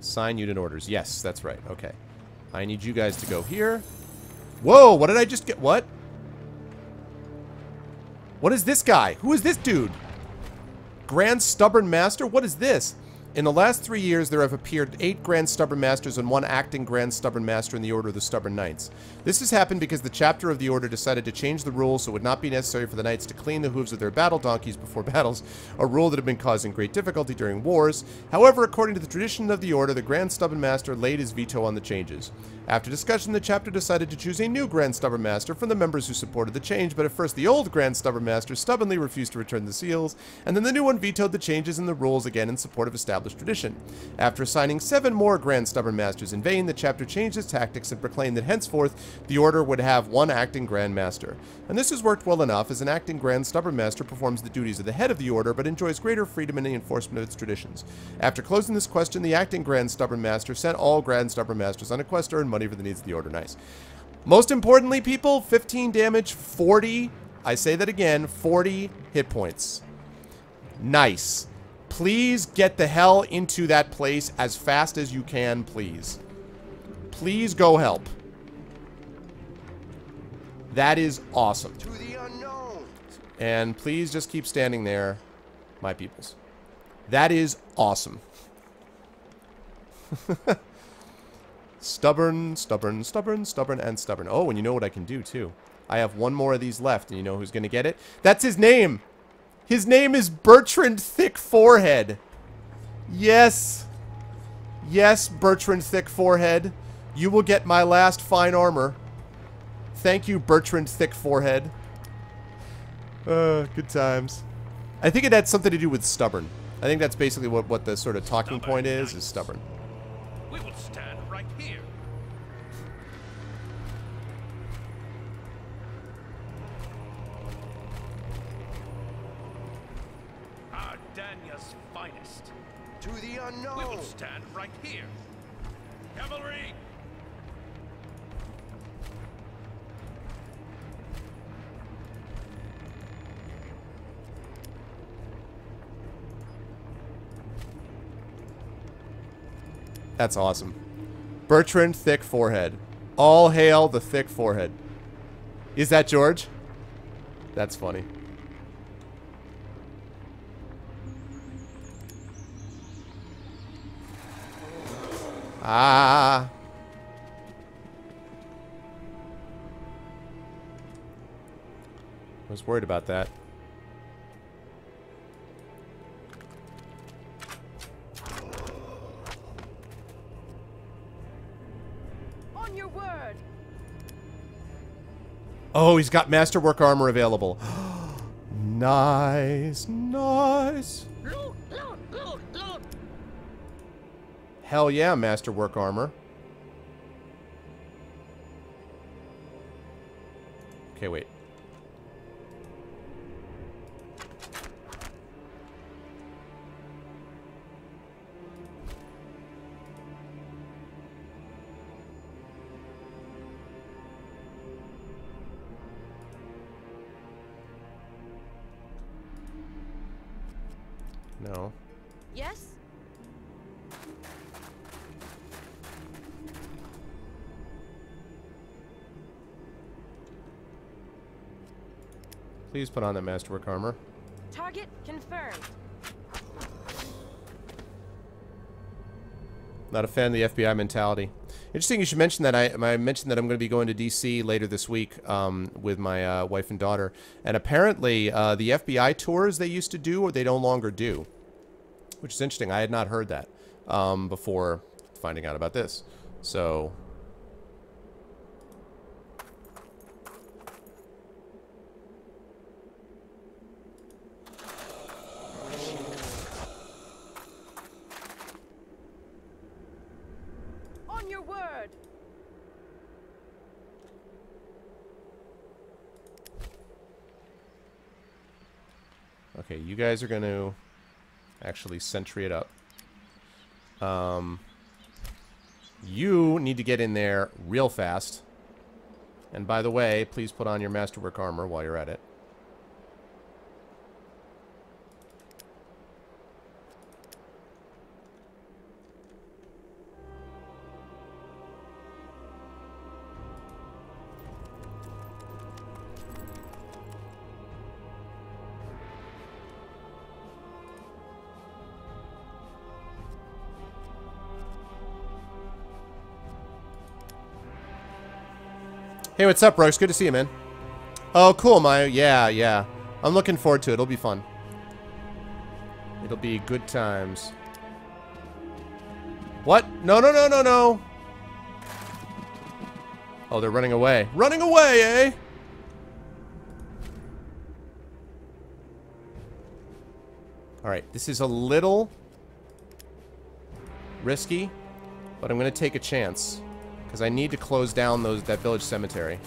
Sign unit orders. Yes, that's right. Okay. I need you guys to go here. Whoa, what did I just get? What? What is this guy? Who is this dude? Grand Stubborn Master? What is this? In the last three years, there have appeared eight Grand Stubborn Masters and one acting Grand Stubborn Master in the Order of the Stubborn Knights. This has happened because the chapter of the Order decided to change the rules so it would not be necessary for the Knights to clean the hooves of their battle donkeys before *laughs* battles, a rule that had been causing great difficulty during wars. However, according to the tradition of the Order, the Grand Stubborn Master laid his veto on the changes. After discussion, the chapter decided to choose a new Grand Stubborn Master from the members who supported the change, but at first the old Grand Stubborn Master stubbornly refused to return the seals, and then the new one vetoed the changes in the rules again in support of established tradition. After assigning seven more Grand Stubborn Masters in vain, the chapter changed its tactics and proclaimed that henceforth the Order would have one acting Grand Master. And this has worked well enough, as an acting Grand Stubborn Master performs the duties of the head of the Order, but enjoys greater freedom in the enforcement of its traditions. After closing this question, the acting Grand Stubborn Master sent all Grand Stubborn Masters on a quest to earn money for the needs of the Order. Nice. Most importantly, people, 15 damage, 40, I say that again, 40 hit points. Nice. Please get the hell into that place as fast as you can, please. Please go help. That is awesome. To the unknown. And please just keep standing there, my peoples. That is awesome. *laughs* stubborn, stubborn, stubborn, stubborn, and stubborn. Oh, and you know what I can do, too. I have one more of these left, and you know who's going to get it? That's his name! His name is Bertrand Thick Forehead. Yes. Yes, Bertrand Thick Forehead. You will get my last fine armor. Thank you, Bertrand Thick Forehead. Uh, good times. I think it had something to do with stubborn. I think that's basically what, what the sort of talking point is, is stubborn. To the We unknown. will stand right here. Cavalry! That's awesome. Bertrand Thick Forehead. All hail the thick forehead. Is that George? That's funny. Ah. I was worried about that. On your word. Oh, he's got masterwork armor available. *gasps* nice, nice. Loot, loot, loot. Hell yeah, masterwork armor. Okay, wait. No. Yes? Please put on that masterwork armor. Target confirmed. Not a fan of the FBI mentality. Interesting you should mention that. I, I mentioned that I'm going to be going to D.C. later this week um, with my uh, wife and daughter. And apparently, uh, the FBI tours they used to do, or they no longer do. Which is interesting. I had not heard that um, before finding out about this. So, you guys are going to actually sentry it up. Um, you need to get in there real fast. And by the way, please put on your masterwork armor while you're at it. Hey, what's up, Brooks? Good to see you, man. Oh, cool, Maya. Yeah, yeah. I'm looking forward to it. It'll be fun. It'll be good times. What? No, no, no, no, no. Oh, they're running away. Running away, eh? Alright, this is a little risky, but I'm going to take a chance. Because I need to close down those that village cemetery.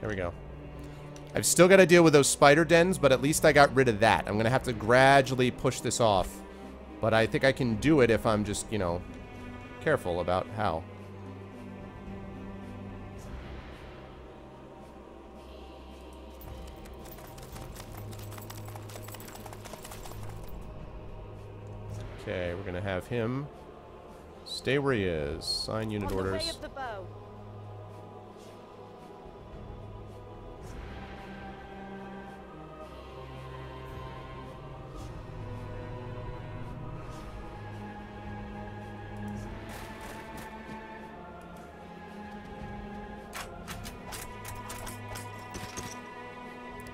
There we go. I've still got to deal with those spider dens, but at least I got rid of that. I'm going to have to gradually push this off. But I think I can do it if I'm just, you know, careful about how. Okay, we're gonna have him stay where he is. Sign unit On the way orders. of the bow.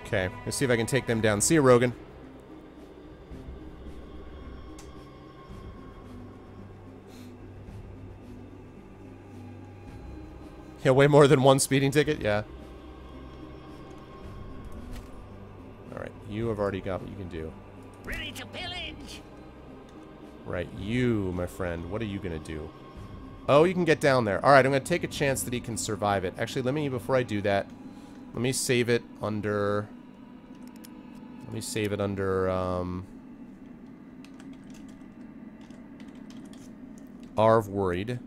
Okay, let's see if I can take them down. See you, Rogan. Yeah, way more than one speeding ticket, yeah. Alright, you have already got what you can do. Ready to pillage! Right, you, my friend, what are you gonna do? Oh, you can get down there. Alright, I'm gonna take a chance that he can survive it. Actually, let me, before I do that, let me save it under... Let me save it under, um... Arv worried.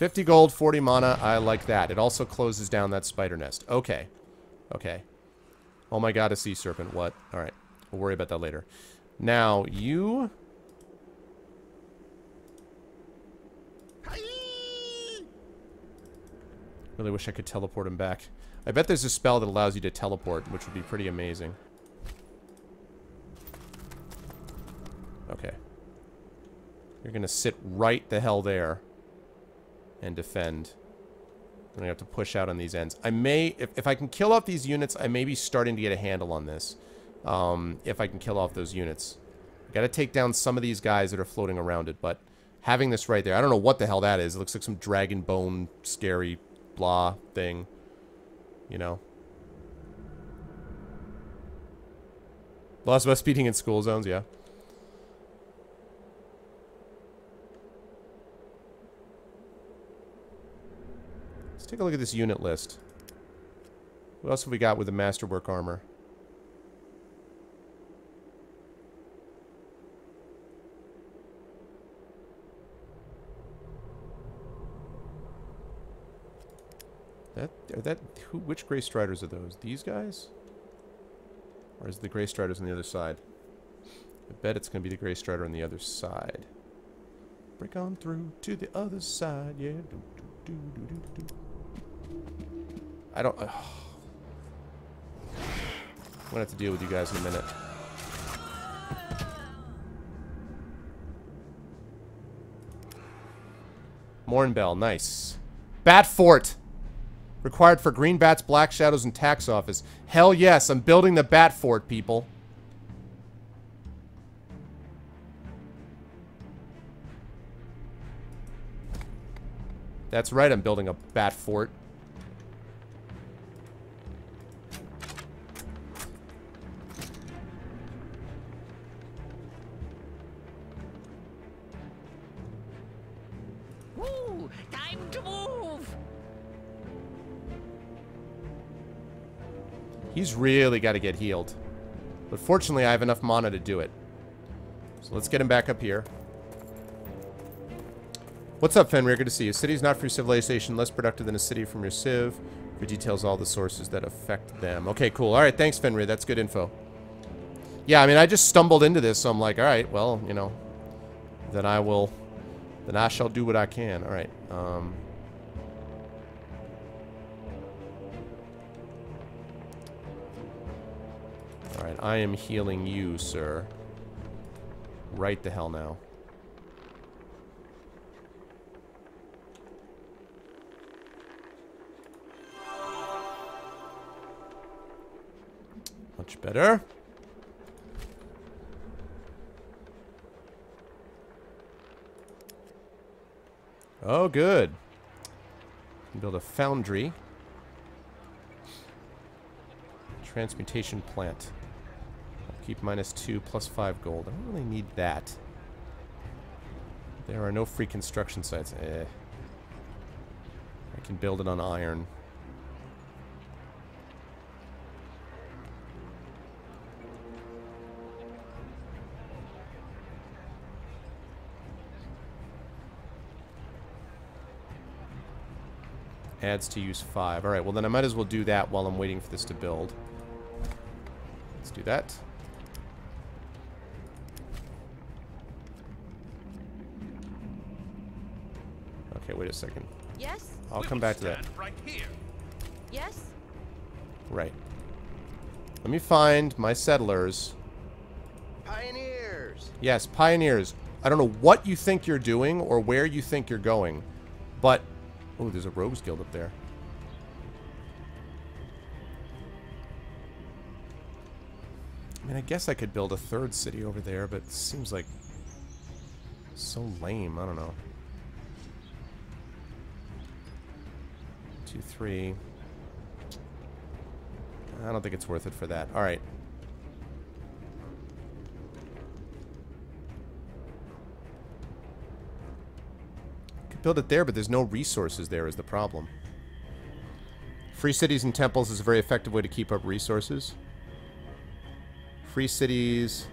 Fifty gold, forty mana. I like that. It also closes down that spider nest. Okay, okay. Oh my god, a sea serpent. What? All right, we'll worry about that later. Now you. Really wish I could teleport him back. I bet there's a spell that allows you to teleport, which would be pretty amazing. Okay. You're gonna sit right the hell there. And defend. I'm going to have to push out on these ends. I may, if, if I can kill off these units, I may be starting to get a handle on this. Um, if I can kill off those units. Got to take down some of these guys that are floating around it, but having this right there, I don't know what the hell that is. It looks like some dragon bone, scary, blah thing. You know. Lots of us speeding in school zones, yeah. Take a look at this unit list. What else have we got with the masterwork armor? That are that who? Which Grey Striders are those? These guys, or is the Grey Striders on the other side? I bet it's gonna be the Grey Strider on the other side. Break on through to the other side, yeah. Do, do, do. I don't. I'm gonna have to deal with you guys in a minute. Mornbell, nice. Bat Fort. Required for Green Bats, Black Shadows, and Tax Office. Hell yes, I'm building the Bat Fort, people. That's right, I'm building a Bat Fort. He's really got to get healed. But fortunately, I have enough mana to do it. So let's get him back up here. What's up, Fenrir? Good to see you. City's not for your civilization, less productive than a city from your civ. For details all the sources that affect them. Okay, cool. All right, thanks, Fenrir. That's good info. Yeah, I mean, I just stumbled into this, so I'm like, all right, well, you know, then I will, then I shall do what I can. All right. Um, Alright, I am healing you, sir. Right the hell now. Much better. Oh, good. Build a foundry. Transmutation plant. Keep minus two, plus five gold. I don't really need that. There are no free construction sites. Eh. I can build it on iron. Adds to use five. Alright, well then I might as well do that while I'm waiting for this to build. Let's do that. Okay, wait a second. Yes? I'll We come back to that. Right here. Yes? Right. Let me find my settlers. Pioneers! Yes, pioneers. I don't know what you think you're doing or where you think you're going, but... Oh, there's a rogues guild up there. I mean, I guess I could build a third city over there, but it seems like so lame. I don't know. Three. I don't think it's worth it for that. All right. Could build it there, but there's no resources there is the problem. Free cities and temples is a very effective way to keep up resources. Free cities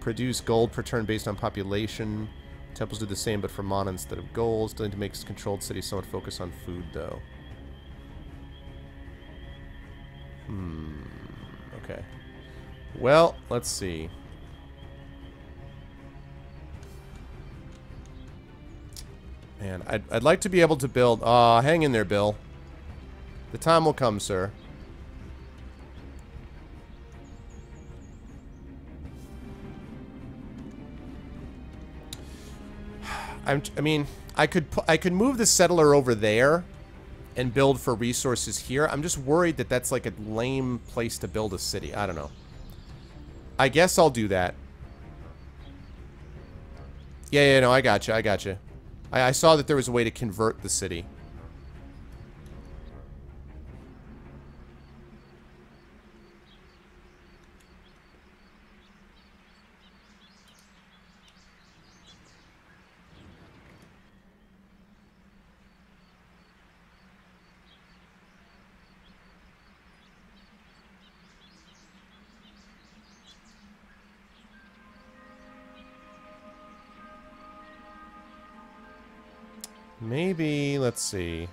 produce gold per turn based on population. Temples do the same, but for mana instead of gold. Still need to make controlled cities somewhat focus on food, though. Hmm. Okay. Well, let's see. Man, I'd, I'd like to be able to build... Aw, hang in there, Bill. The time will come, sir. *sighs* I'm, I mean, I could I could move the settler over there and build for resources here. I'm just worried that that's like a lame place to build a city. I don't know. I guess I'll do that. Yeah, yeah, no, I got you. I got you. I, I saw that there was a way to convert the city. Maybe, let's see.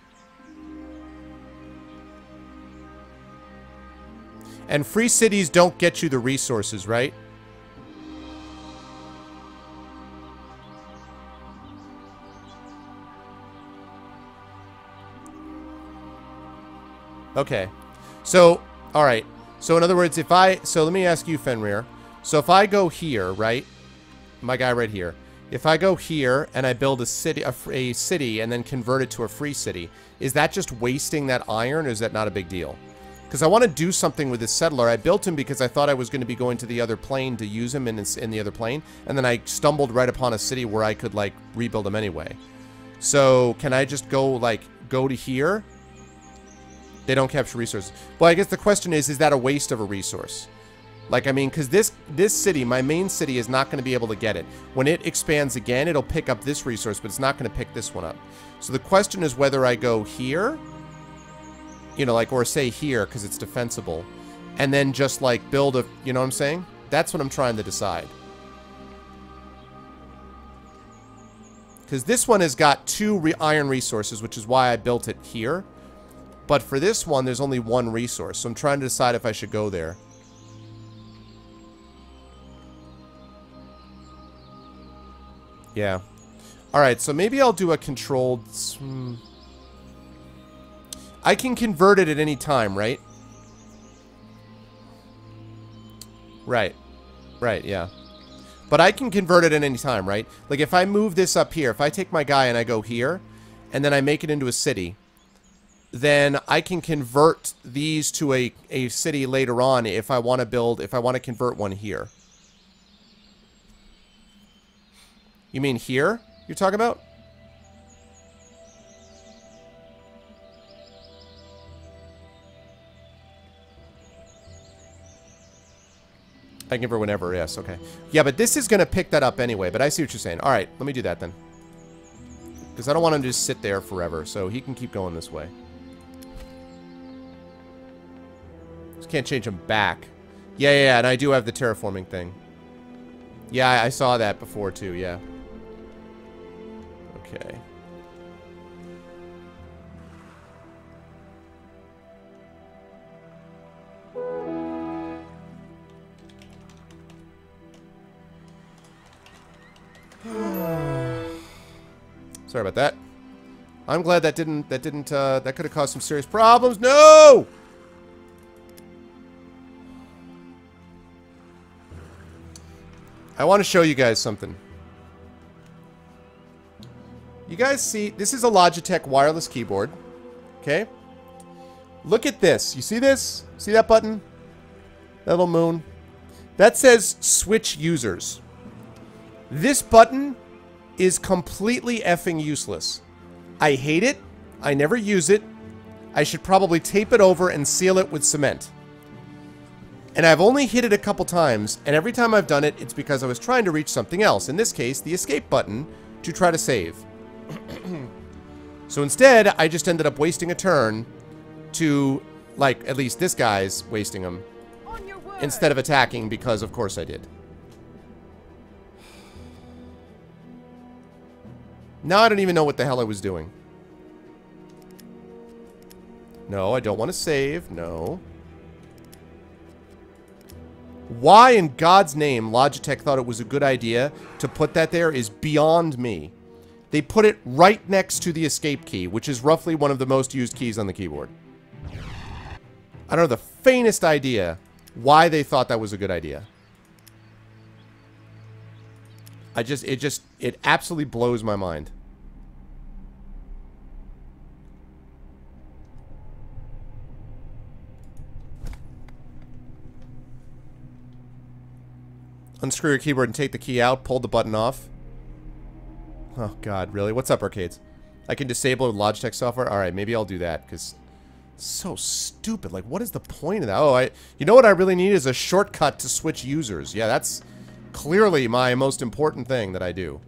And free cities don't get you the resources, right? Okay. So, alright. So in other words, if I... So let me ask you, Fenrir. So if I go here, right? My guy right here. If I go here and I build a city, a, a city and then convert it to a free city, is that just wasting that iron or is that not a big deal? Because I want to do something with this settler. I built him because I thought I was going to be going to the other plane to use him in, in the other plane. And then I stumbled right upon a city where I could, like, rebuild him anyway. So, can I just go, like, go to here? They don't capture resources. Well, I guess the question is, is that a waste of a resource? Like, I mean, because this, this city, my main city, is not going to be able to get it. When it expands again, it'll pick up this resource, but it's not going to pick this one up. So the question is whether I go here, you know, like, or say here, because it's defensible, and then just, like, build a, you know what I'm saying? That's what I'm trying to decide. Because this one has got two re iron resources, which is why I built it here. But for this one, there's only one resource, so I'm trying to decide if I should go there. Yeah. Alright, so maybe I'll do a controlled... Hmm. I can convert it at any time, right? Right. Right, yeah. But I can convert it at any time, right? Like, if I move this up here, if I take my guy and I go here, and then I make it into a city, then I can convert these to a, a city later on if I want to build, if I want to convert one here. You mean here? You're talking about? I can convert whenever, yes, okay. Yeah, but this is going to pick that up anyway, but I see what you're saying. Alright, let me do that then. Because I don't want him to just sit there forever, so he can keep going this way. Just can't change him back. Yeah, yeah, yeah, and I do have the terraforming thing. Yeah, I saw that before too, yeah. Okay. *sighs* Sorry about that. I'm glad that didn't that didn't uh, that could have caused some serious problems. No. I want to show you guys something. You guys see, this is a Logitech wireless keyboard. Okay? Look at this. You see this? See that button? That little moon? That says switch users. This button is completely effing useless. I hate it. I never use it. I should probably tape it over and seal it with cement. And I've only hit it a couple times, and every time I've done it, it's because I was trying to reach something else. In this case, the escape button to try to save. *clears throat* so instead, I just ended up wasting a turn to, like, at least this guy's wasting them, On your word. instead of attacking because, of course, I did. Now I don't even know what the hell I was doing. No, I don't want to save. No. Why in God's name Logitech thought it was a good idea to put that there is beyond me. They put it right next to the escape key, which is roughly one of the most used keys on the keyboard. I don't know the faintest idea why they thought that was a good idea. I just, it just, it absolutely blows my mind. Unscrew your keyboard and take the key out, pull the button off. Oh god, really? What's up, arcades? I can disable Logitech software? Alright, maybe I'll do that, because so stupid. Like, what is the point of that? Oh, I, you know what I really need is a shortcut to switch users. Yeah, that's clearly my most important thing that I do.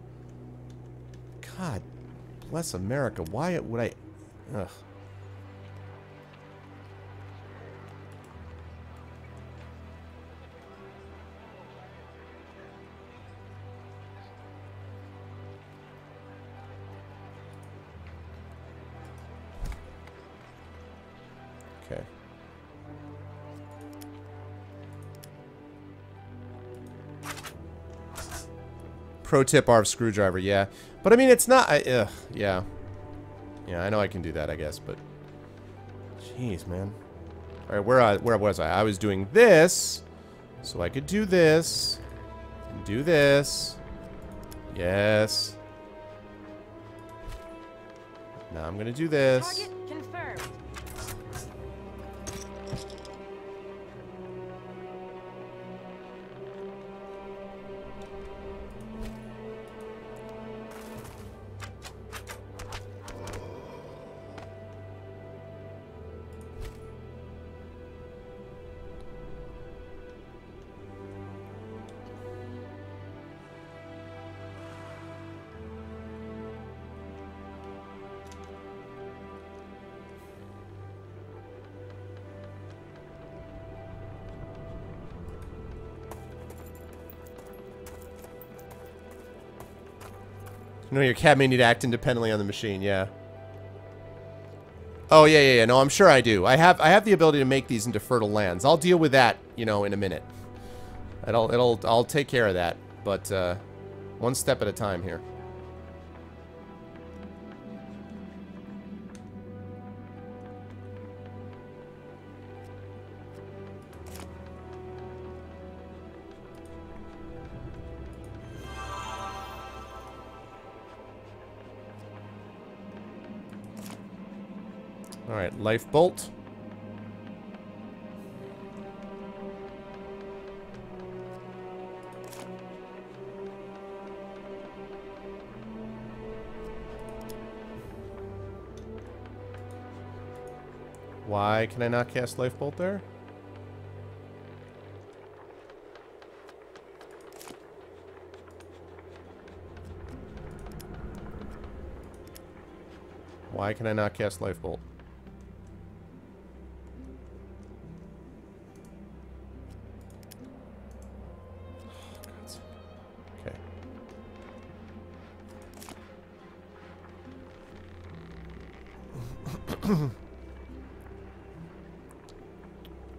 God bless America. Why would I... Ugh. Pro tip RF screwdriver, yeah. But I mean, it's not, I, ugh, yeah. Yeah, I know I can do that, I guess, but... Jeez, man. Alright, where, I, where was I? I was doing this, so I could do this, do this. Yes. Now I'm gonna do this. No, your cat may need to act independently on the machine, yeah. Oh, yeah, yeah, yeah. No, I'm sure I do. I have I have the ability to make these into fertile lands. I'll deal with that, you know, in a minute. It'll, it'll, I'll take care of that. But, uh, one step at a time here. Life bolt. Why can I not cast life bolt there? Why can I not cast life bolt?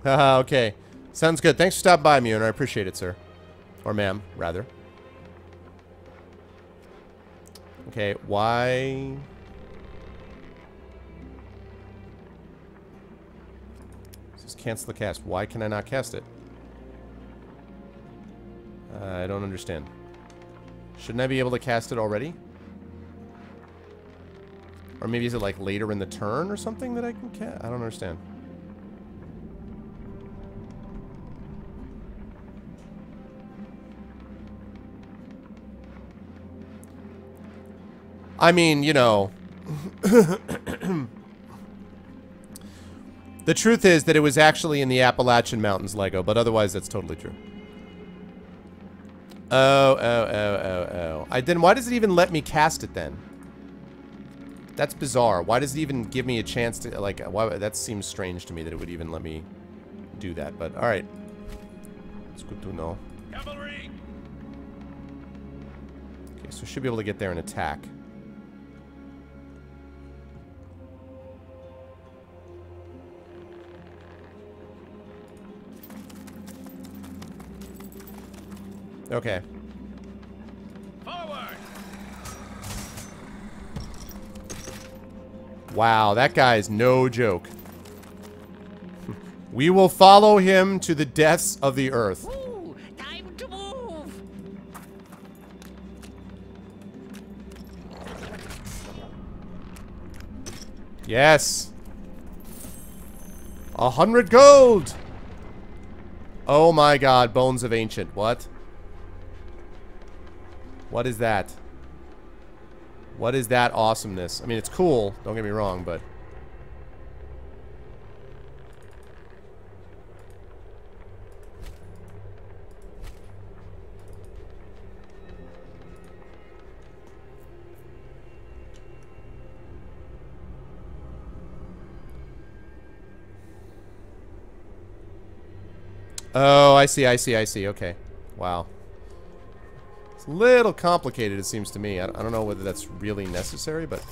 Haha, *laughs* okay. Sounds good. Thanks for stopping by, Mune. I appreciate it, sir. Or ma'am, rather. Okay, why... Just cancel the cast. Why can I not cast it? Uh, I don't understand. Shouldn't I be able to cast it already? Or maybe is it like later in the turn or something that I can cast? I don't understand. I mean, you know. *coughs* the truth is that it was actually in the Appalachian Mountains Lego, but otherwise that's totally true. Oh, oh, oh, oh, oh. I then why does it even let me cast it then? That's bizarre. Why does it even give me a chance to like why that seems strange to me that it would even let me do that, but all right. It's good to know. Cavalry! Okay, so should be able to get there and attack. Okay. Forward! Wow, that guy is no joke. *laughs* we will follow him to the depths of the earth. Ooh, time to move. Yes. A hundred gold! Oh my god, Bones of Ancient. What? What is that? What is that awesomeness? I mean, it's cool, don't get me wrong, but... Oh, I see, I see, I see. Okay. Wow. It's a little complicated, it seems to me. I, I don't know whether that's really necessary, but...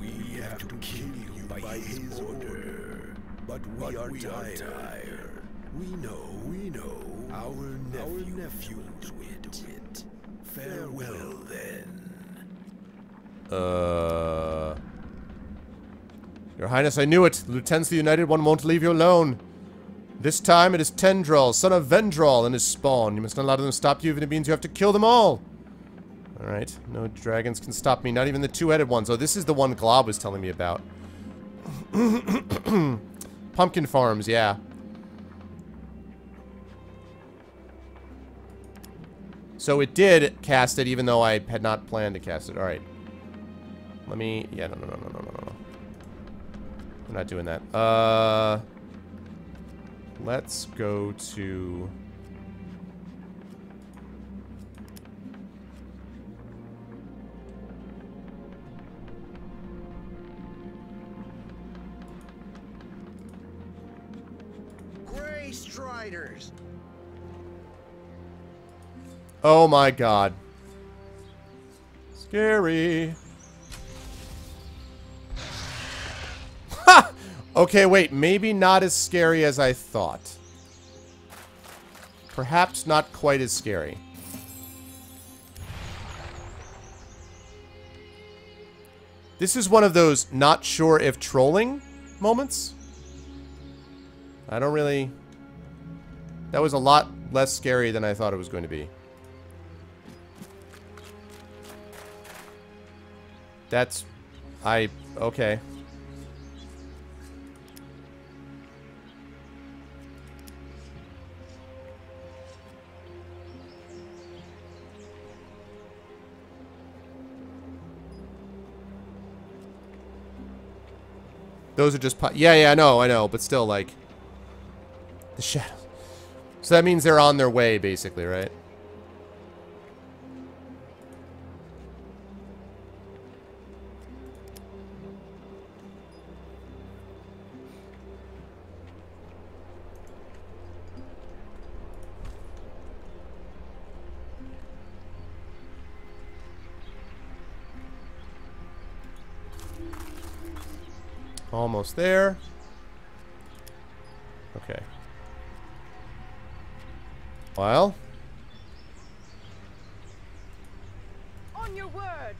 We have to kill you by his order. But we are tired. We know, we know. Our nephew will do it. Farewell then. Uh... Your Highness, I knew it. The Lieutenants of the United One won't leave you alone. This time it is Tendril, son of Vendril, and his spawn. You must not allow them to stop you, even if it means you have to kill them all. Alright, no dragons can stop me, not even the two-headed ones. Oh, this is the one Glob was telling me about. *coughs* Pumpkin farms, yeah. So it did cast it, even though I had not planned to cast it. Alright. Let me... Yeah, no, no, no, no, no, no, no. I'm not doing that. Uh... Let's go to... Gray Striders. Oh my god. Scary. *laughs* Ha! Okay, wait. Maybe not as scary as I thought. Perhaps not quite as scary. This is one of those not sure if trolling moments. I don't really... That was a lot less scary than I thought it was going to be. That's... I... Okay. Those are just... Yeah, yeah, I know, I know, but still, like... The shadows. So that means they're on their way, basically, right? Almost there. Okay. Well. On your word.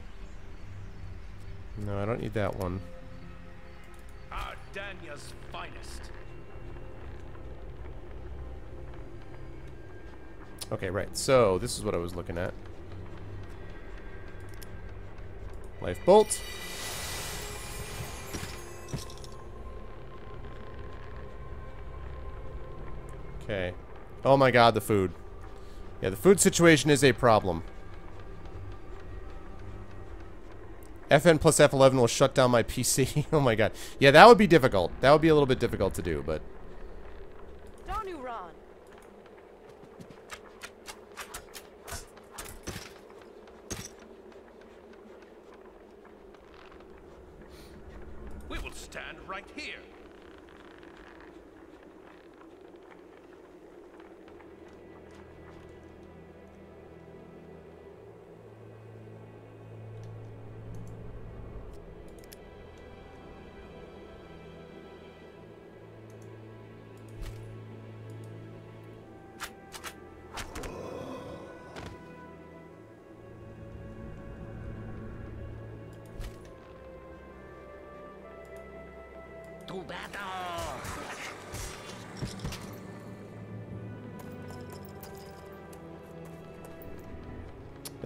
No, I don't need that one. Ardania's finest. Okay, right. So, this is what I was looking at. Life bolt. Okay. Oh my god, the food. Yeah, the food situation is a problem. FN plus F11 will shut down my PC. *laughs* oh my god. Yeah, that would be difficult. That would be a little bit difficult to do, but...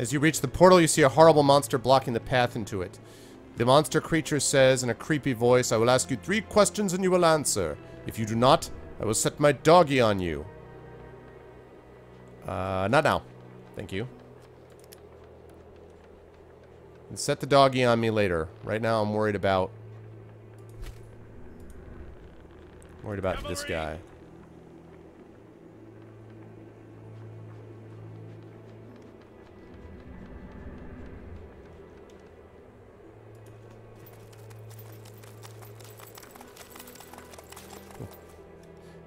As you reach the portal, you see a horrible monster blocking the path into it. The monster creature says in a creepy voice, I will ask you three questions and you will answer. If you do not, I will set my doggy on you. Uh, not now. Thank you. And set the doggy on me later. Right now I'm worried about... Worried about this guy.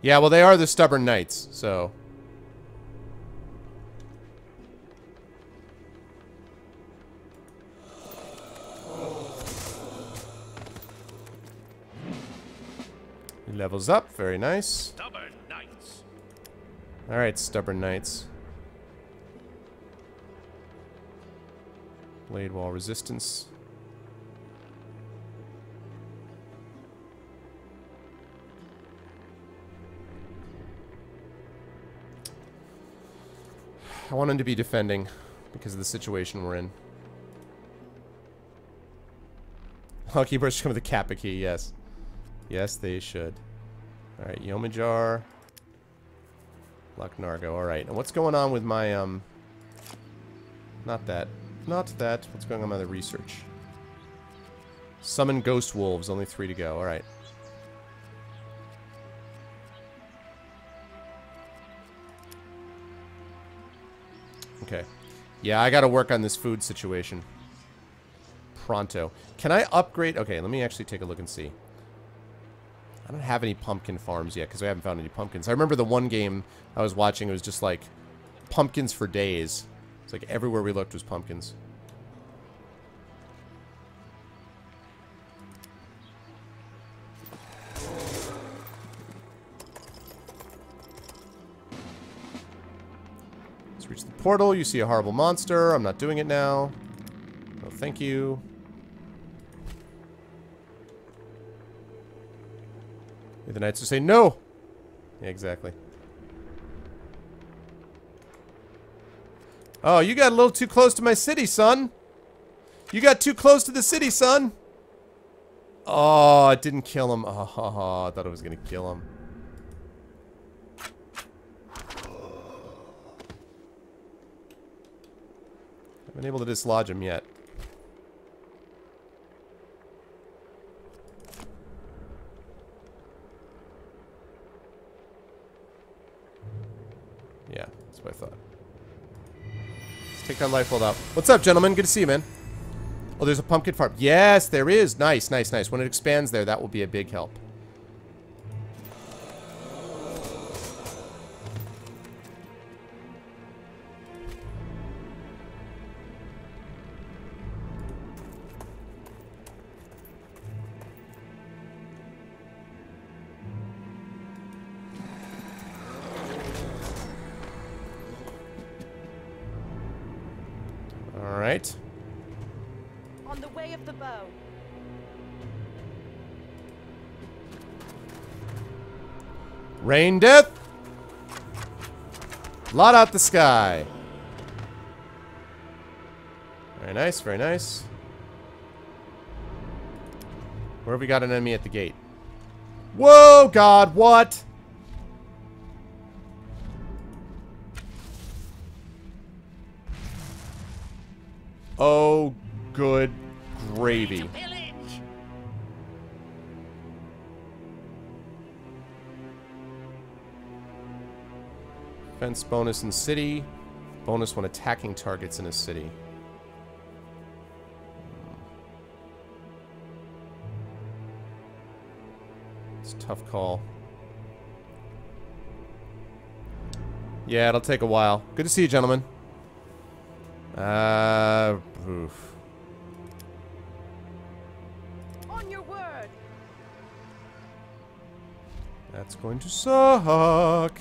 Yeah, well, they are the stubborn knights, so... He levels up, very nice. Stubborn knights. Alright, stubborn knights. Blade wall resistance. I want him to be defending because of the situation we're in. Brush should come with a Kappa key, yes. Yes, they should. Alright, Yomajar. Luck Nargo, alright. And what's going on with my, um... Not that. Not that. What's going on with the research? Summon Ghost Wolves, only three to go, alright. Okay. Yeah, I gotta work on this food situation. Pronto. Can I upgrade? Okay, let me actually take a look and see. I don't have any pumpkin farms yet because I haven't found any pumpkins. I remember the one game I was watching, it was just like pumpkins for days. It's like everywhere we looked was pumpkins. Reach the portal. You see a horrible monster. I'm not doing it now. No, thank you. The knights will say no. Yeah, exactly. Oh, you got a little too close to my city, son. You got too close to the city, son. Oh, it didn't kill him. *laughs* Oh, I thought it was going to kill him. Been able to dislodge him yet. Yeah, that's what I thought. Let's take that life hold out. What's up, gentlemen? Good to see you, man. Oh, there's a pumpkin farm. Yes, there is. Nice, nice, nice. When it expands there, that will be a big help. Lot out the sky. Very nice, very nice. Where have we got an enemy at the gate? Whoa, God, what? Defense bonus in city. Bonus when attacking targets in a city. It's a tough call. Yeah, it'll take a while. Good to see you, gentlemen. Uh, oof. On your word. That's going to suck.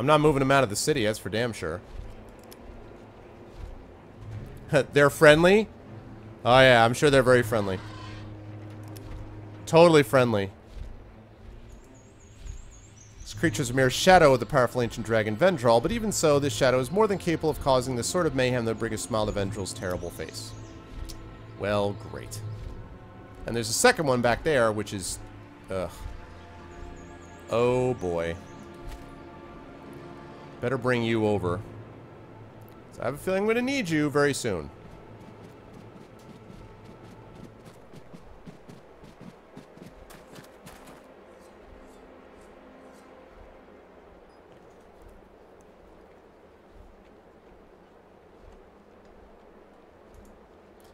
I'm not moving them out of the city, that's for damn sure. *laughs* they're friendly? Oh yeah, I'm sure they're very friendly. Totally friendly. This creature is a mere shadow of the powerful ancient dragon Vendral, but even so, this shadow is more than capable of causing the sort of mayhem that brings a smile to Vendral's terrible face. Well, great. And there's a second one back there, which is... Ugh. Oh, boy. Better bring you over. So I have a feeling I'm going to need you very soon.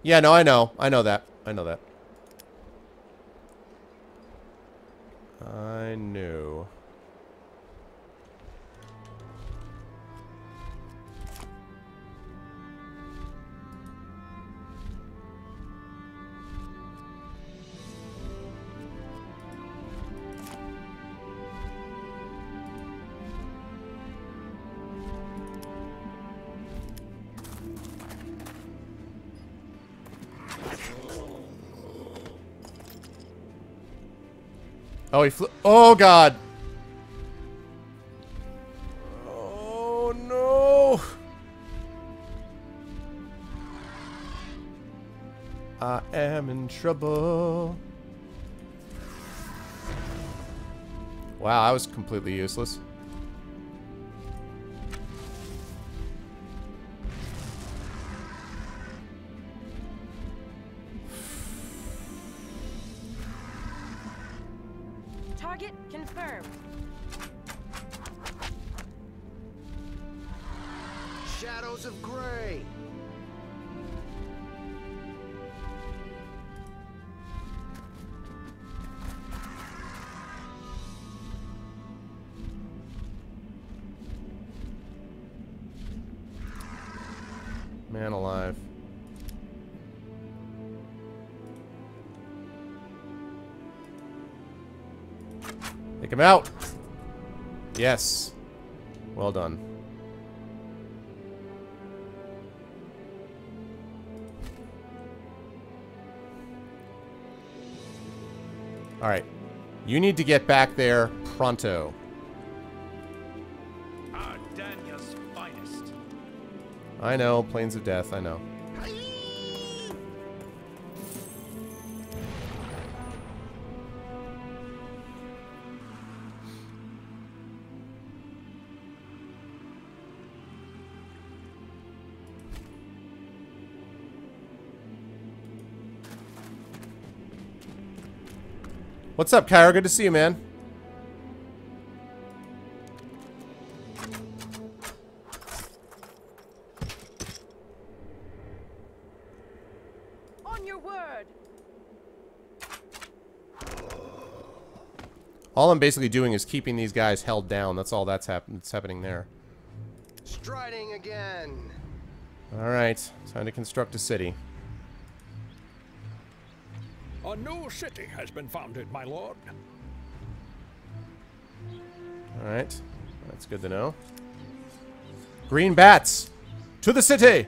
Yeah, no, I know. I know that. I know that. I knew. Oh, he flew. Oh, God. Oh, no. I am in trouble. Wow, I was completely useless. Yes. Well done. Alright. You need to get back there pronto. Ah, finest. I know, Plains of Death, I know. What's up, Kyra? Good to see you, man. On your word. All I'm basically doing is keeping these guys held down. That's all that's, hap that's happening there. Striding again. Alright, time to construct a city. City has been founded, my lord. Alright, that's good to know. Green bats! To the city!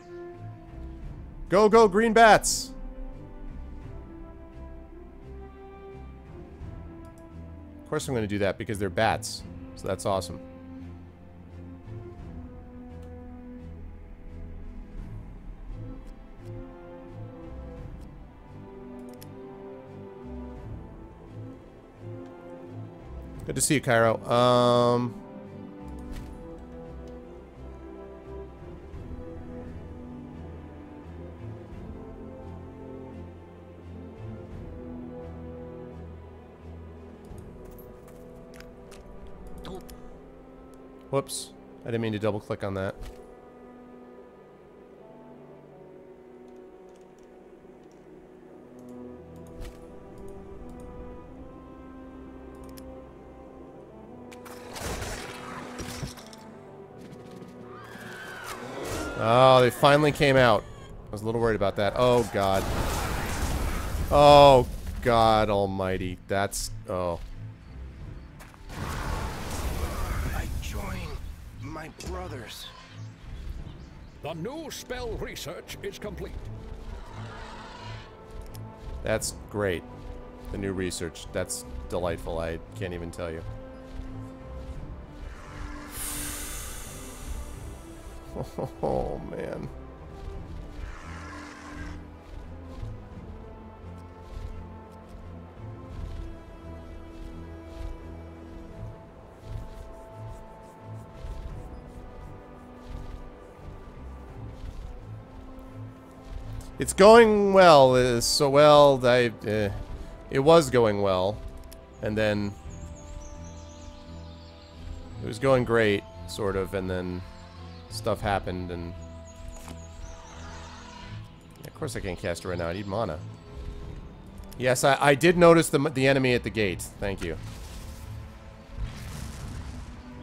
Go, go, green bats! Of course I'm going to do that because they're bats. So that's awesome. To see you, Cairo. Um... Whoops. I didn't mean to double click on that. Oh, they finally came out. I was a little worried about that. Oh, God. Oh, God almighty. That's... Oh. I join my brothers. The new spell research is complete. That's great. The new research. That's delightful. I can't even tell you. *laughs* Oh, man. It's going well. Uh, so well, I, uh, it was going well. And then... It was going great, sort of, and then stuff happened, and... of course I can't cast it right now. I need mana. Yes, I, I did notice the, the enemy at the gate. Thank you.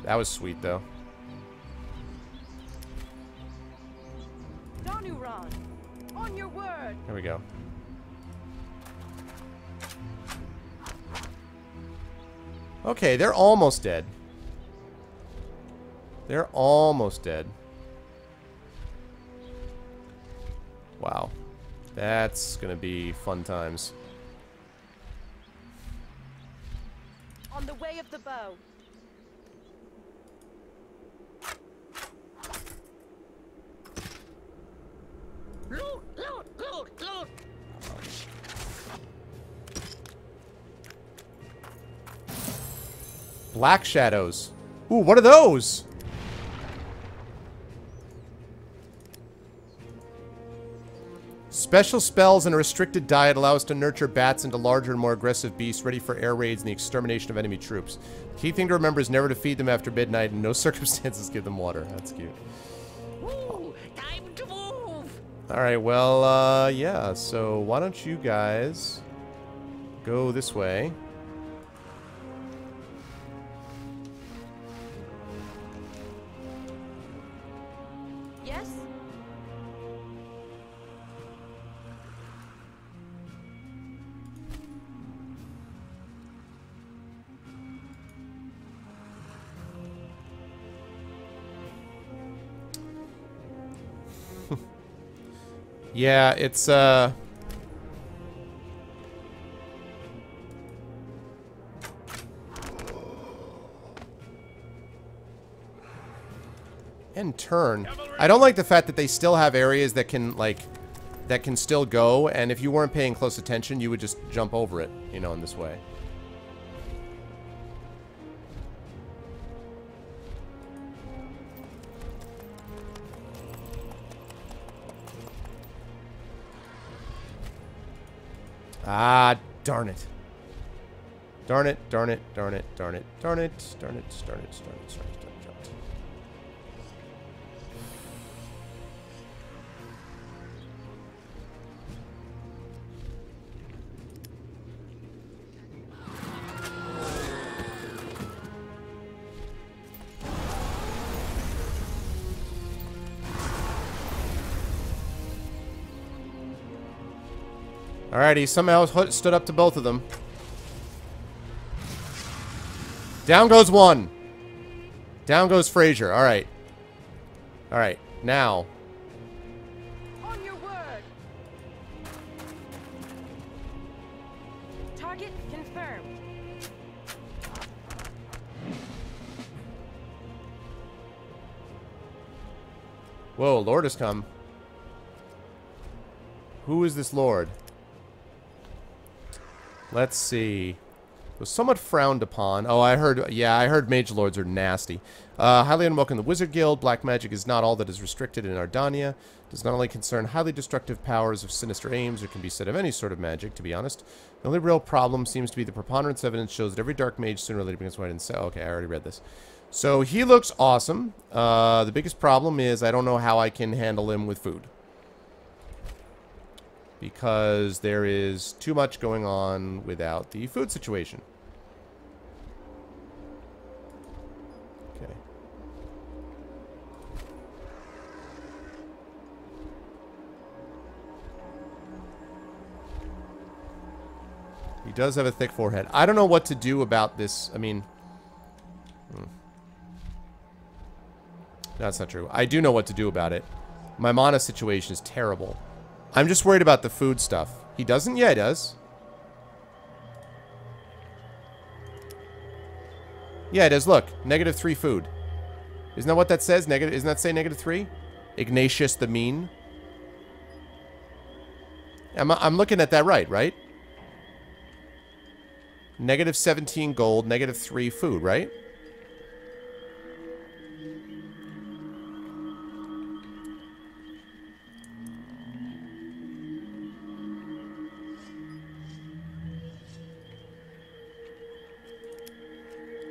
That was sweet, though. Danuran, on your word. Here we go. Okay, they're almost dead. They're almost dead. Wow. That's gonna be fun times. On the way of the bow. Loot, loot, loot, loot. Black shadows. Ooh, what are those? Special spells and a restricted diet allow us to nurture bats into larger and more aggressive beasts ready for air raids and the extermination of enemy troops. Key thing to remember is never to feed them after midnight and no *laughs* circumstances give them water. That's cute. Ooh, time to move. Alright, well, uh, yeah, so why don't you guys go this way. Yeah, it's, uh... And turn. I don't like the fact that they still have areas that can, like, that can still go, and if you weren't paying close attention, you would just jump over it, you know, in this way. Ah, darn it. Darn it, darn it, darn it, darn it, darn it, darn it, darn it, darn it, darn it, darn it, Alright, he somehow stood up to both of them. Down goes one. Down goes Frazier. Alright. Alright, now. On your word. Target confirmed. Whoa, Lord has come. Who is this Lord? Let's see. was somewhat frowned upon. Oh, I heard, yeah, I heard mage lords are nasty. Uh, highly unwelcome the Wizard Guild. Black magic is not all that is restricted in Ardania. Does not only concern highly destructive powers of sinister aims, or can be said of any sort of magic, to be honest. The only real problem seems to be the preponderance evidence shows that every dark mage sooner or later becomes white and so. Okay, I already read this. So he looks awesome. Uh, the biggest problem is I don't know how I can handle him with food. Because there is too much going on without the food situation. Okay. He does have a thick forehead. I don't know what to do about this. I mean... hmm. That's not true. I do know what to do about it. My mana situation is terrible. I'm just worried about the food stuff. He doesn't? Yeah, he does. Yeah, it does. Look, negative three food. Isn't that what that says? Negative? Isn't that say negative three? Ignatius the mean. I'm, I'm looking at that right, right? Negative 17 gold, negative 3 food, right?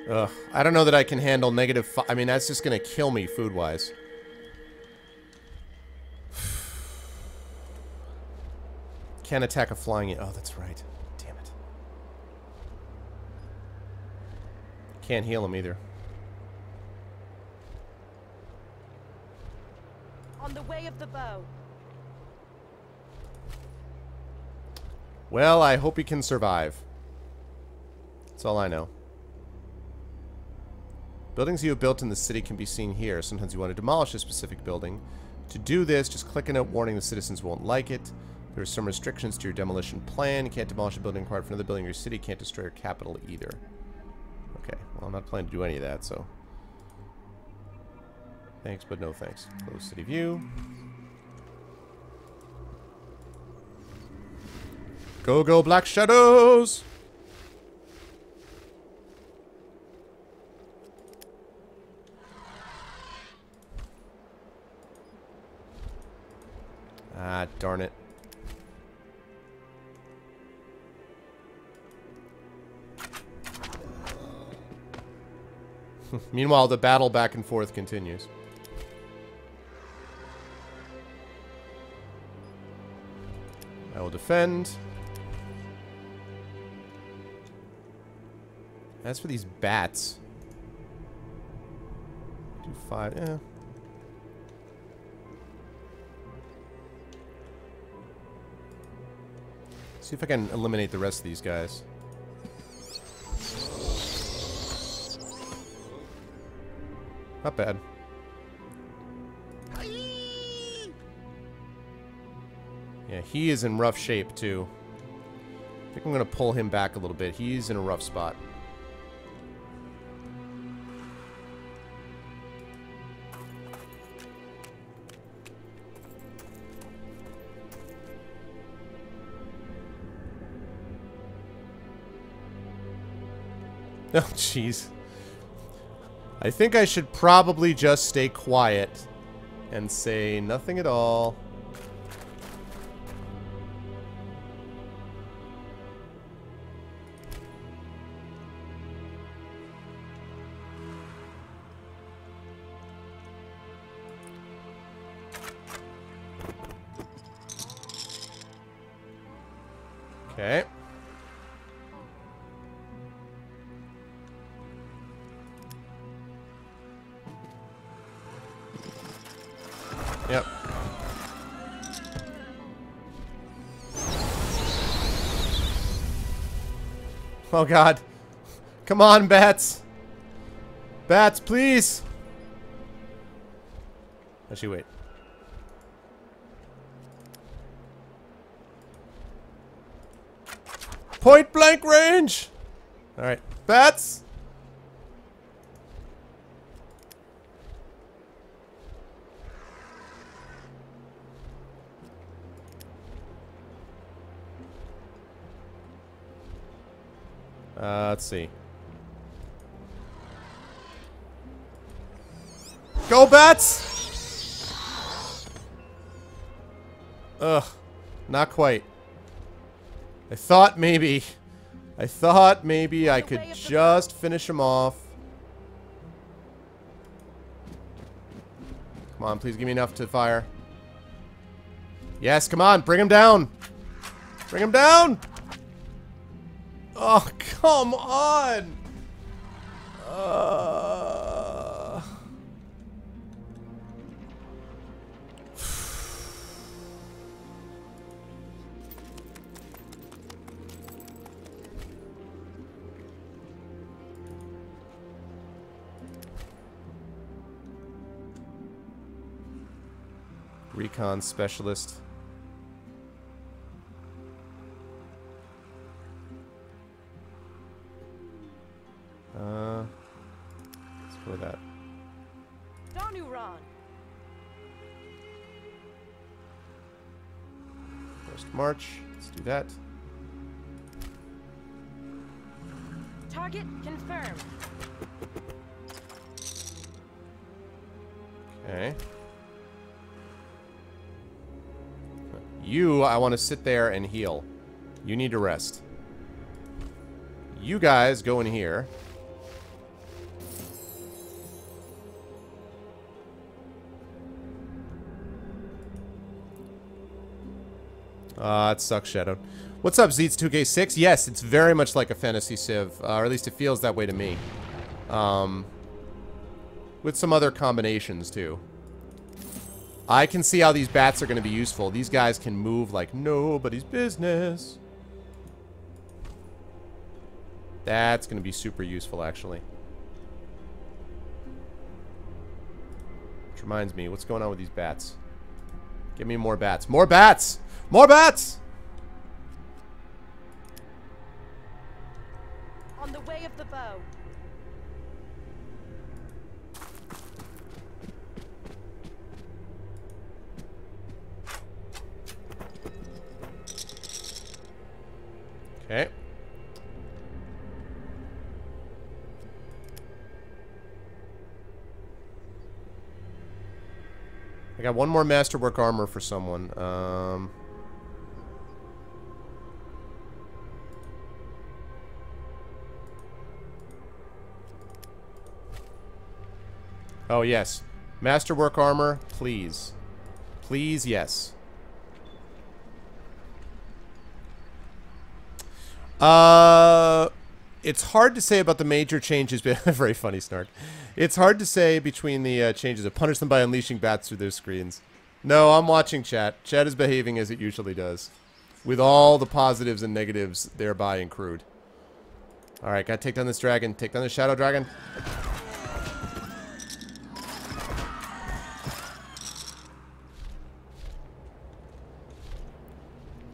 Ugh. I don't know that I can handle negative I mean, that's just gonna kill me food-wise. *sighs* Can't attack a flying... Oh, that's right. Damn it. Can't heal him either. On the way of the bow. Well, I hope he can survive. That's all I know. Buildings you have built in the city can be seen here. Sometimes you want to demolish a specific building. To do this, just click a note warning the citizens won't like it. There are some restrictions to your demolition plan. You can't demolish a building required for another building in your city. You can't destroy your capital either. Okay, well, I'm not planning to do any of that, so... Thanks, but no thanks. Close city view. Go, go, Black Shadows! Ah, darn it. *laughs* Meanwhile, the battle back and forth continues. I will defend. As for these bats, do five. Yeah. See if I can eliminate the rest of these guys. Not bad. Yeah, he is in rough shape, too. I think I'm going to pull him back a little bit. He's in a rough spot. *laughs* Oh, jeez. I think I should probably just stay quiet and say nothing at all. Oh god. Come on, bats. Bats, please. Actually, wait. Point blank range. All right, bats. Uh, let's see. Go bats! Ugh. Not quite. I thought maybe... I thought maybe I could just finish him off. Come on, please give me enough to fire. Yes, come on, bring him down. Bring him down. Oh, come on. Uh... Recon specialist. Do that. Target confirmed. Okay. You, I want to sit there and heal. You need to rest. You guys go in here. Ah, it sucks, Shadow. What's up, Zeets2K6? Yes, it's very much like a fantasy civ, uh, or at least it feels that way to me. Um, with some other combinations, too. I can see how these bats are going to be useful. These guys can move like nobody's business. That's going to be super useful, actually. Which reminds me, what's going on with these bats? Give me more bats. More bats! More bats! On the way of the bow. Okay. I got one more masterwork armor for someone. Um... Oh, yes. Masterwork armor, please. Please, yes. Uh, it's hard to say about the major changes. *laughs* Very funny snark. It's hard to say between the uh, changes of punish them by unleashing bats through their screens. No, I'm watching chat. Chat is behaving as it usually does, with all the positives and negatives thereby accrued. All right, gotta take down this dragon. Take down the shadow dragon.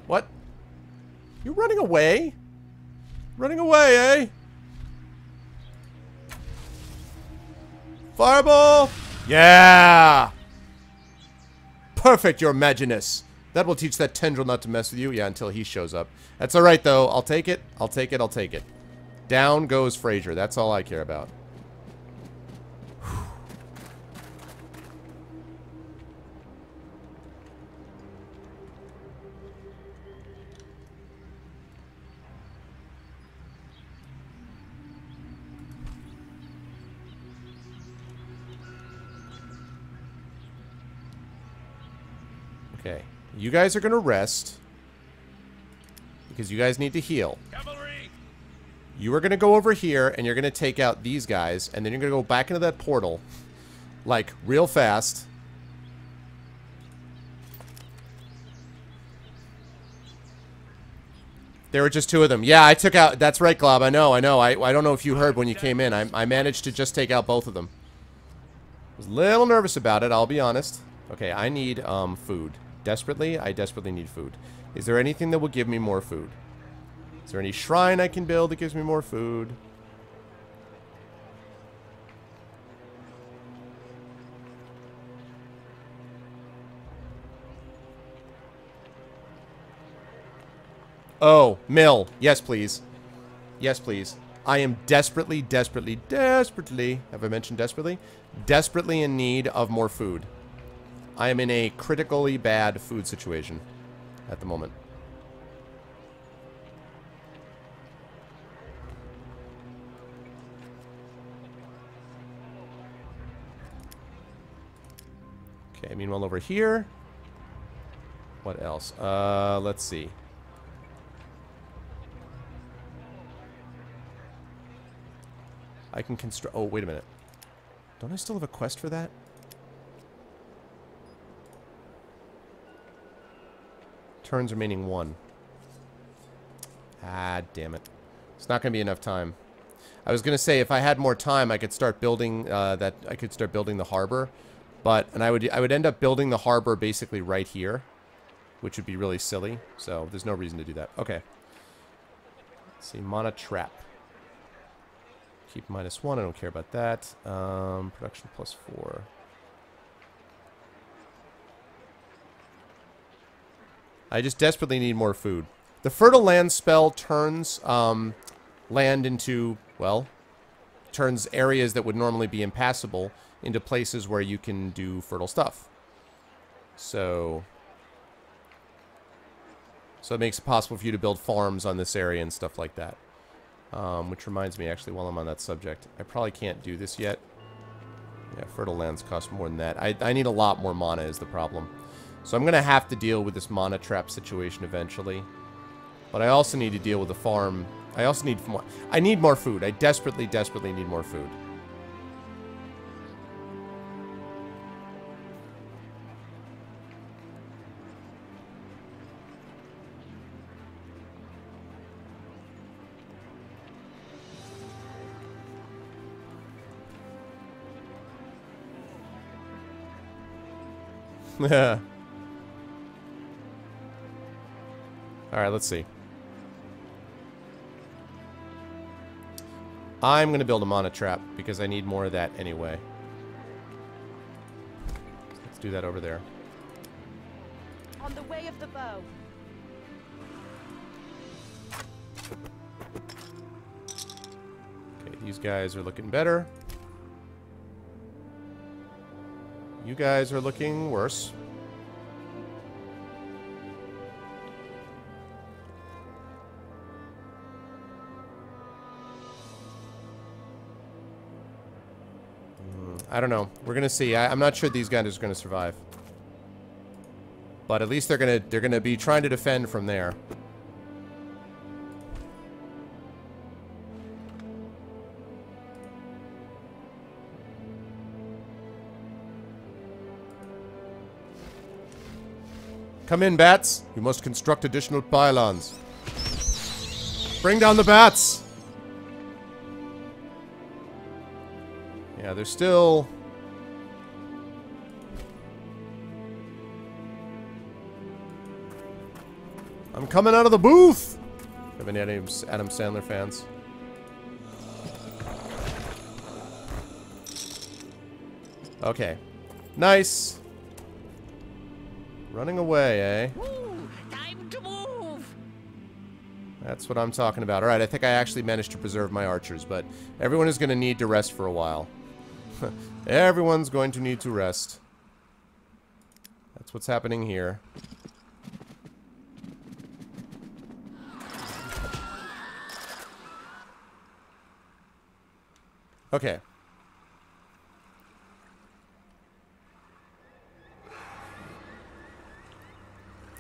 What? You're running away? Running away, eh? Fireball! Yeah! Perfect, your Maginus. That will teach that Vendral not to mess with you. Yeah, until he shows up. That's alright, though. I'll take it. I'll take it. I'll take it. Down goes Frazier. That's all I care about. You guys are going to rest. Because you guys need to heal. Cavalry! You are going to go over here, and you're going to take out these guys, and then you're going to go back into that portal. Like, real fast. There were just two of them. Yeah, I took out... That's right, Glob. I know, I know. I, I don't know if you heard when you came in. I, I managed to just take out both of them. I was a little nervous about it, I'll be honest. Okay, I need um, food. Desperately, I desperately need food. Is there anything that will give me more food? Is there any shrine I can build that gives me more food? Oh, mill. Yes, please. Yes, please. I am desperately, desperately, desperately, have I mentioned desperately? Desperately in need of more food. I am in a critically bad food situation at the moment. Okay, meanwhile over here. What else? Uh, let's see. I can construct... Oh, wait a minute. Don't I still have a quest for that? Turns remaining one. Ah, damn it. It's not going to be enough time. I was going to say, if I had more time, I could start building uh, that... I could start building the harbor. But, and I would, I would end up building the harbor basically right here. Which would be really silly. So, there's no reason to do that. Okay. Let's see, Mana Trap. Keep minus one. I don't care about that. Um, production plus four. I just desperately need more food. The fertile land spell turns um, land into, well, turns areas that would normally be impassable into places where you can do fertile stuff. So, so it makes it possible for you to build farms on this area and stuff like that. Um, which reminds me, actually, while I'm on that subject, I probably can't do this yet. Yeah, fertile lands cost more than that. I, I need a lot more mana is the problem. So I'm going to have to deal with this mana trap situation eventually. But I also need to deal with the farm. I also need more. I need more food. I desperately, desperately need more food. Yeah. *laughs* Alright, let's see. I'm going to build a mana trap because I need more of that anyway. Let's do that over there. On the way of the bow. Okay, these guys are looking better. You guys are looking worse. I don't know. We're gonna see. I, I'm not sure these guys are gonna survive. But at least they're gonna they're gonna be trying to defend from there. Come in, bats. We must construct additional pylons. Bring down the bats! Yeah, they're still... I'm coming out of the booth! Have any Adam Adam Sandler fans? Okay. Nice. Running away, eh? Ooh, time to move. That's what I'm talking about. Alright, I think I actually managed to preserve my archers, but everyone is going to need to rest for a while. *laughs* Everyone's going to need to rest. That's what's happening here. Okay.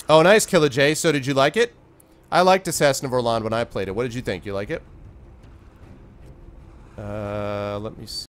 Oh, nice, Killer J. So did you like it? I liked Assassin of Orlan when I played it. What did you think? You like it? Uh, let me see.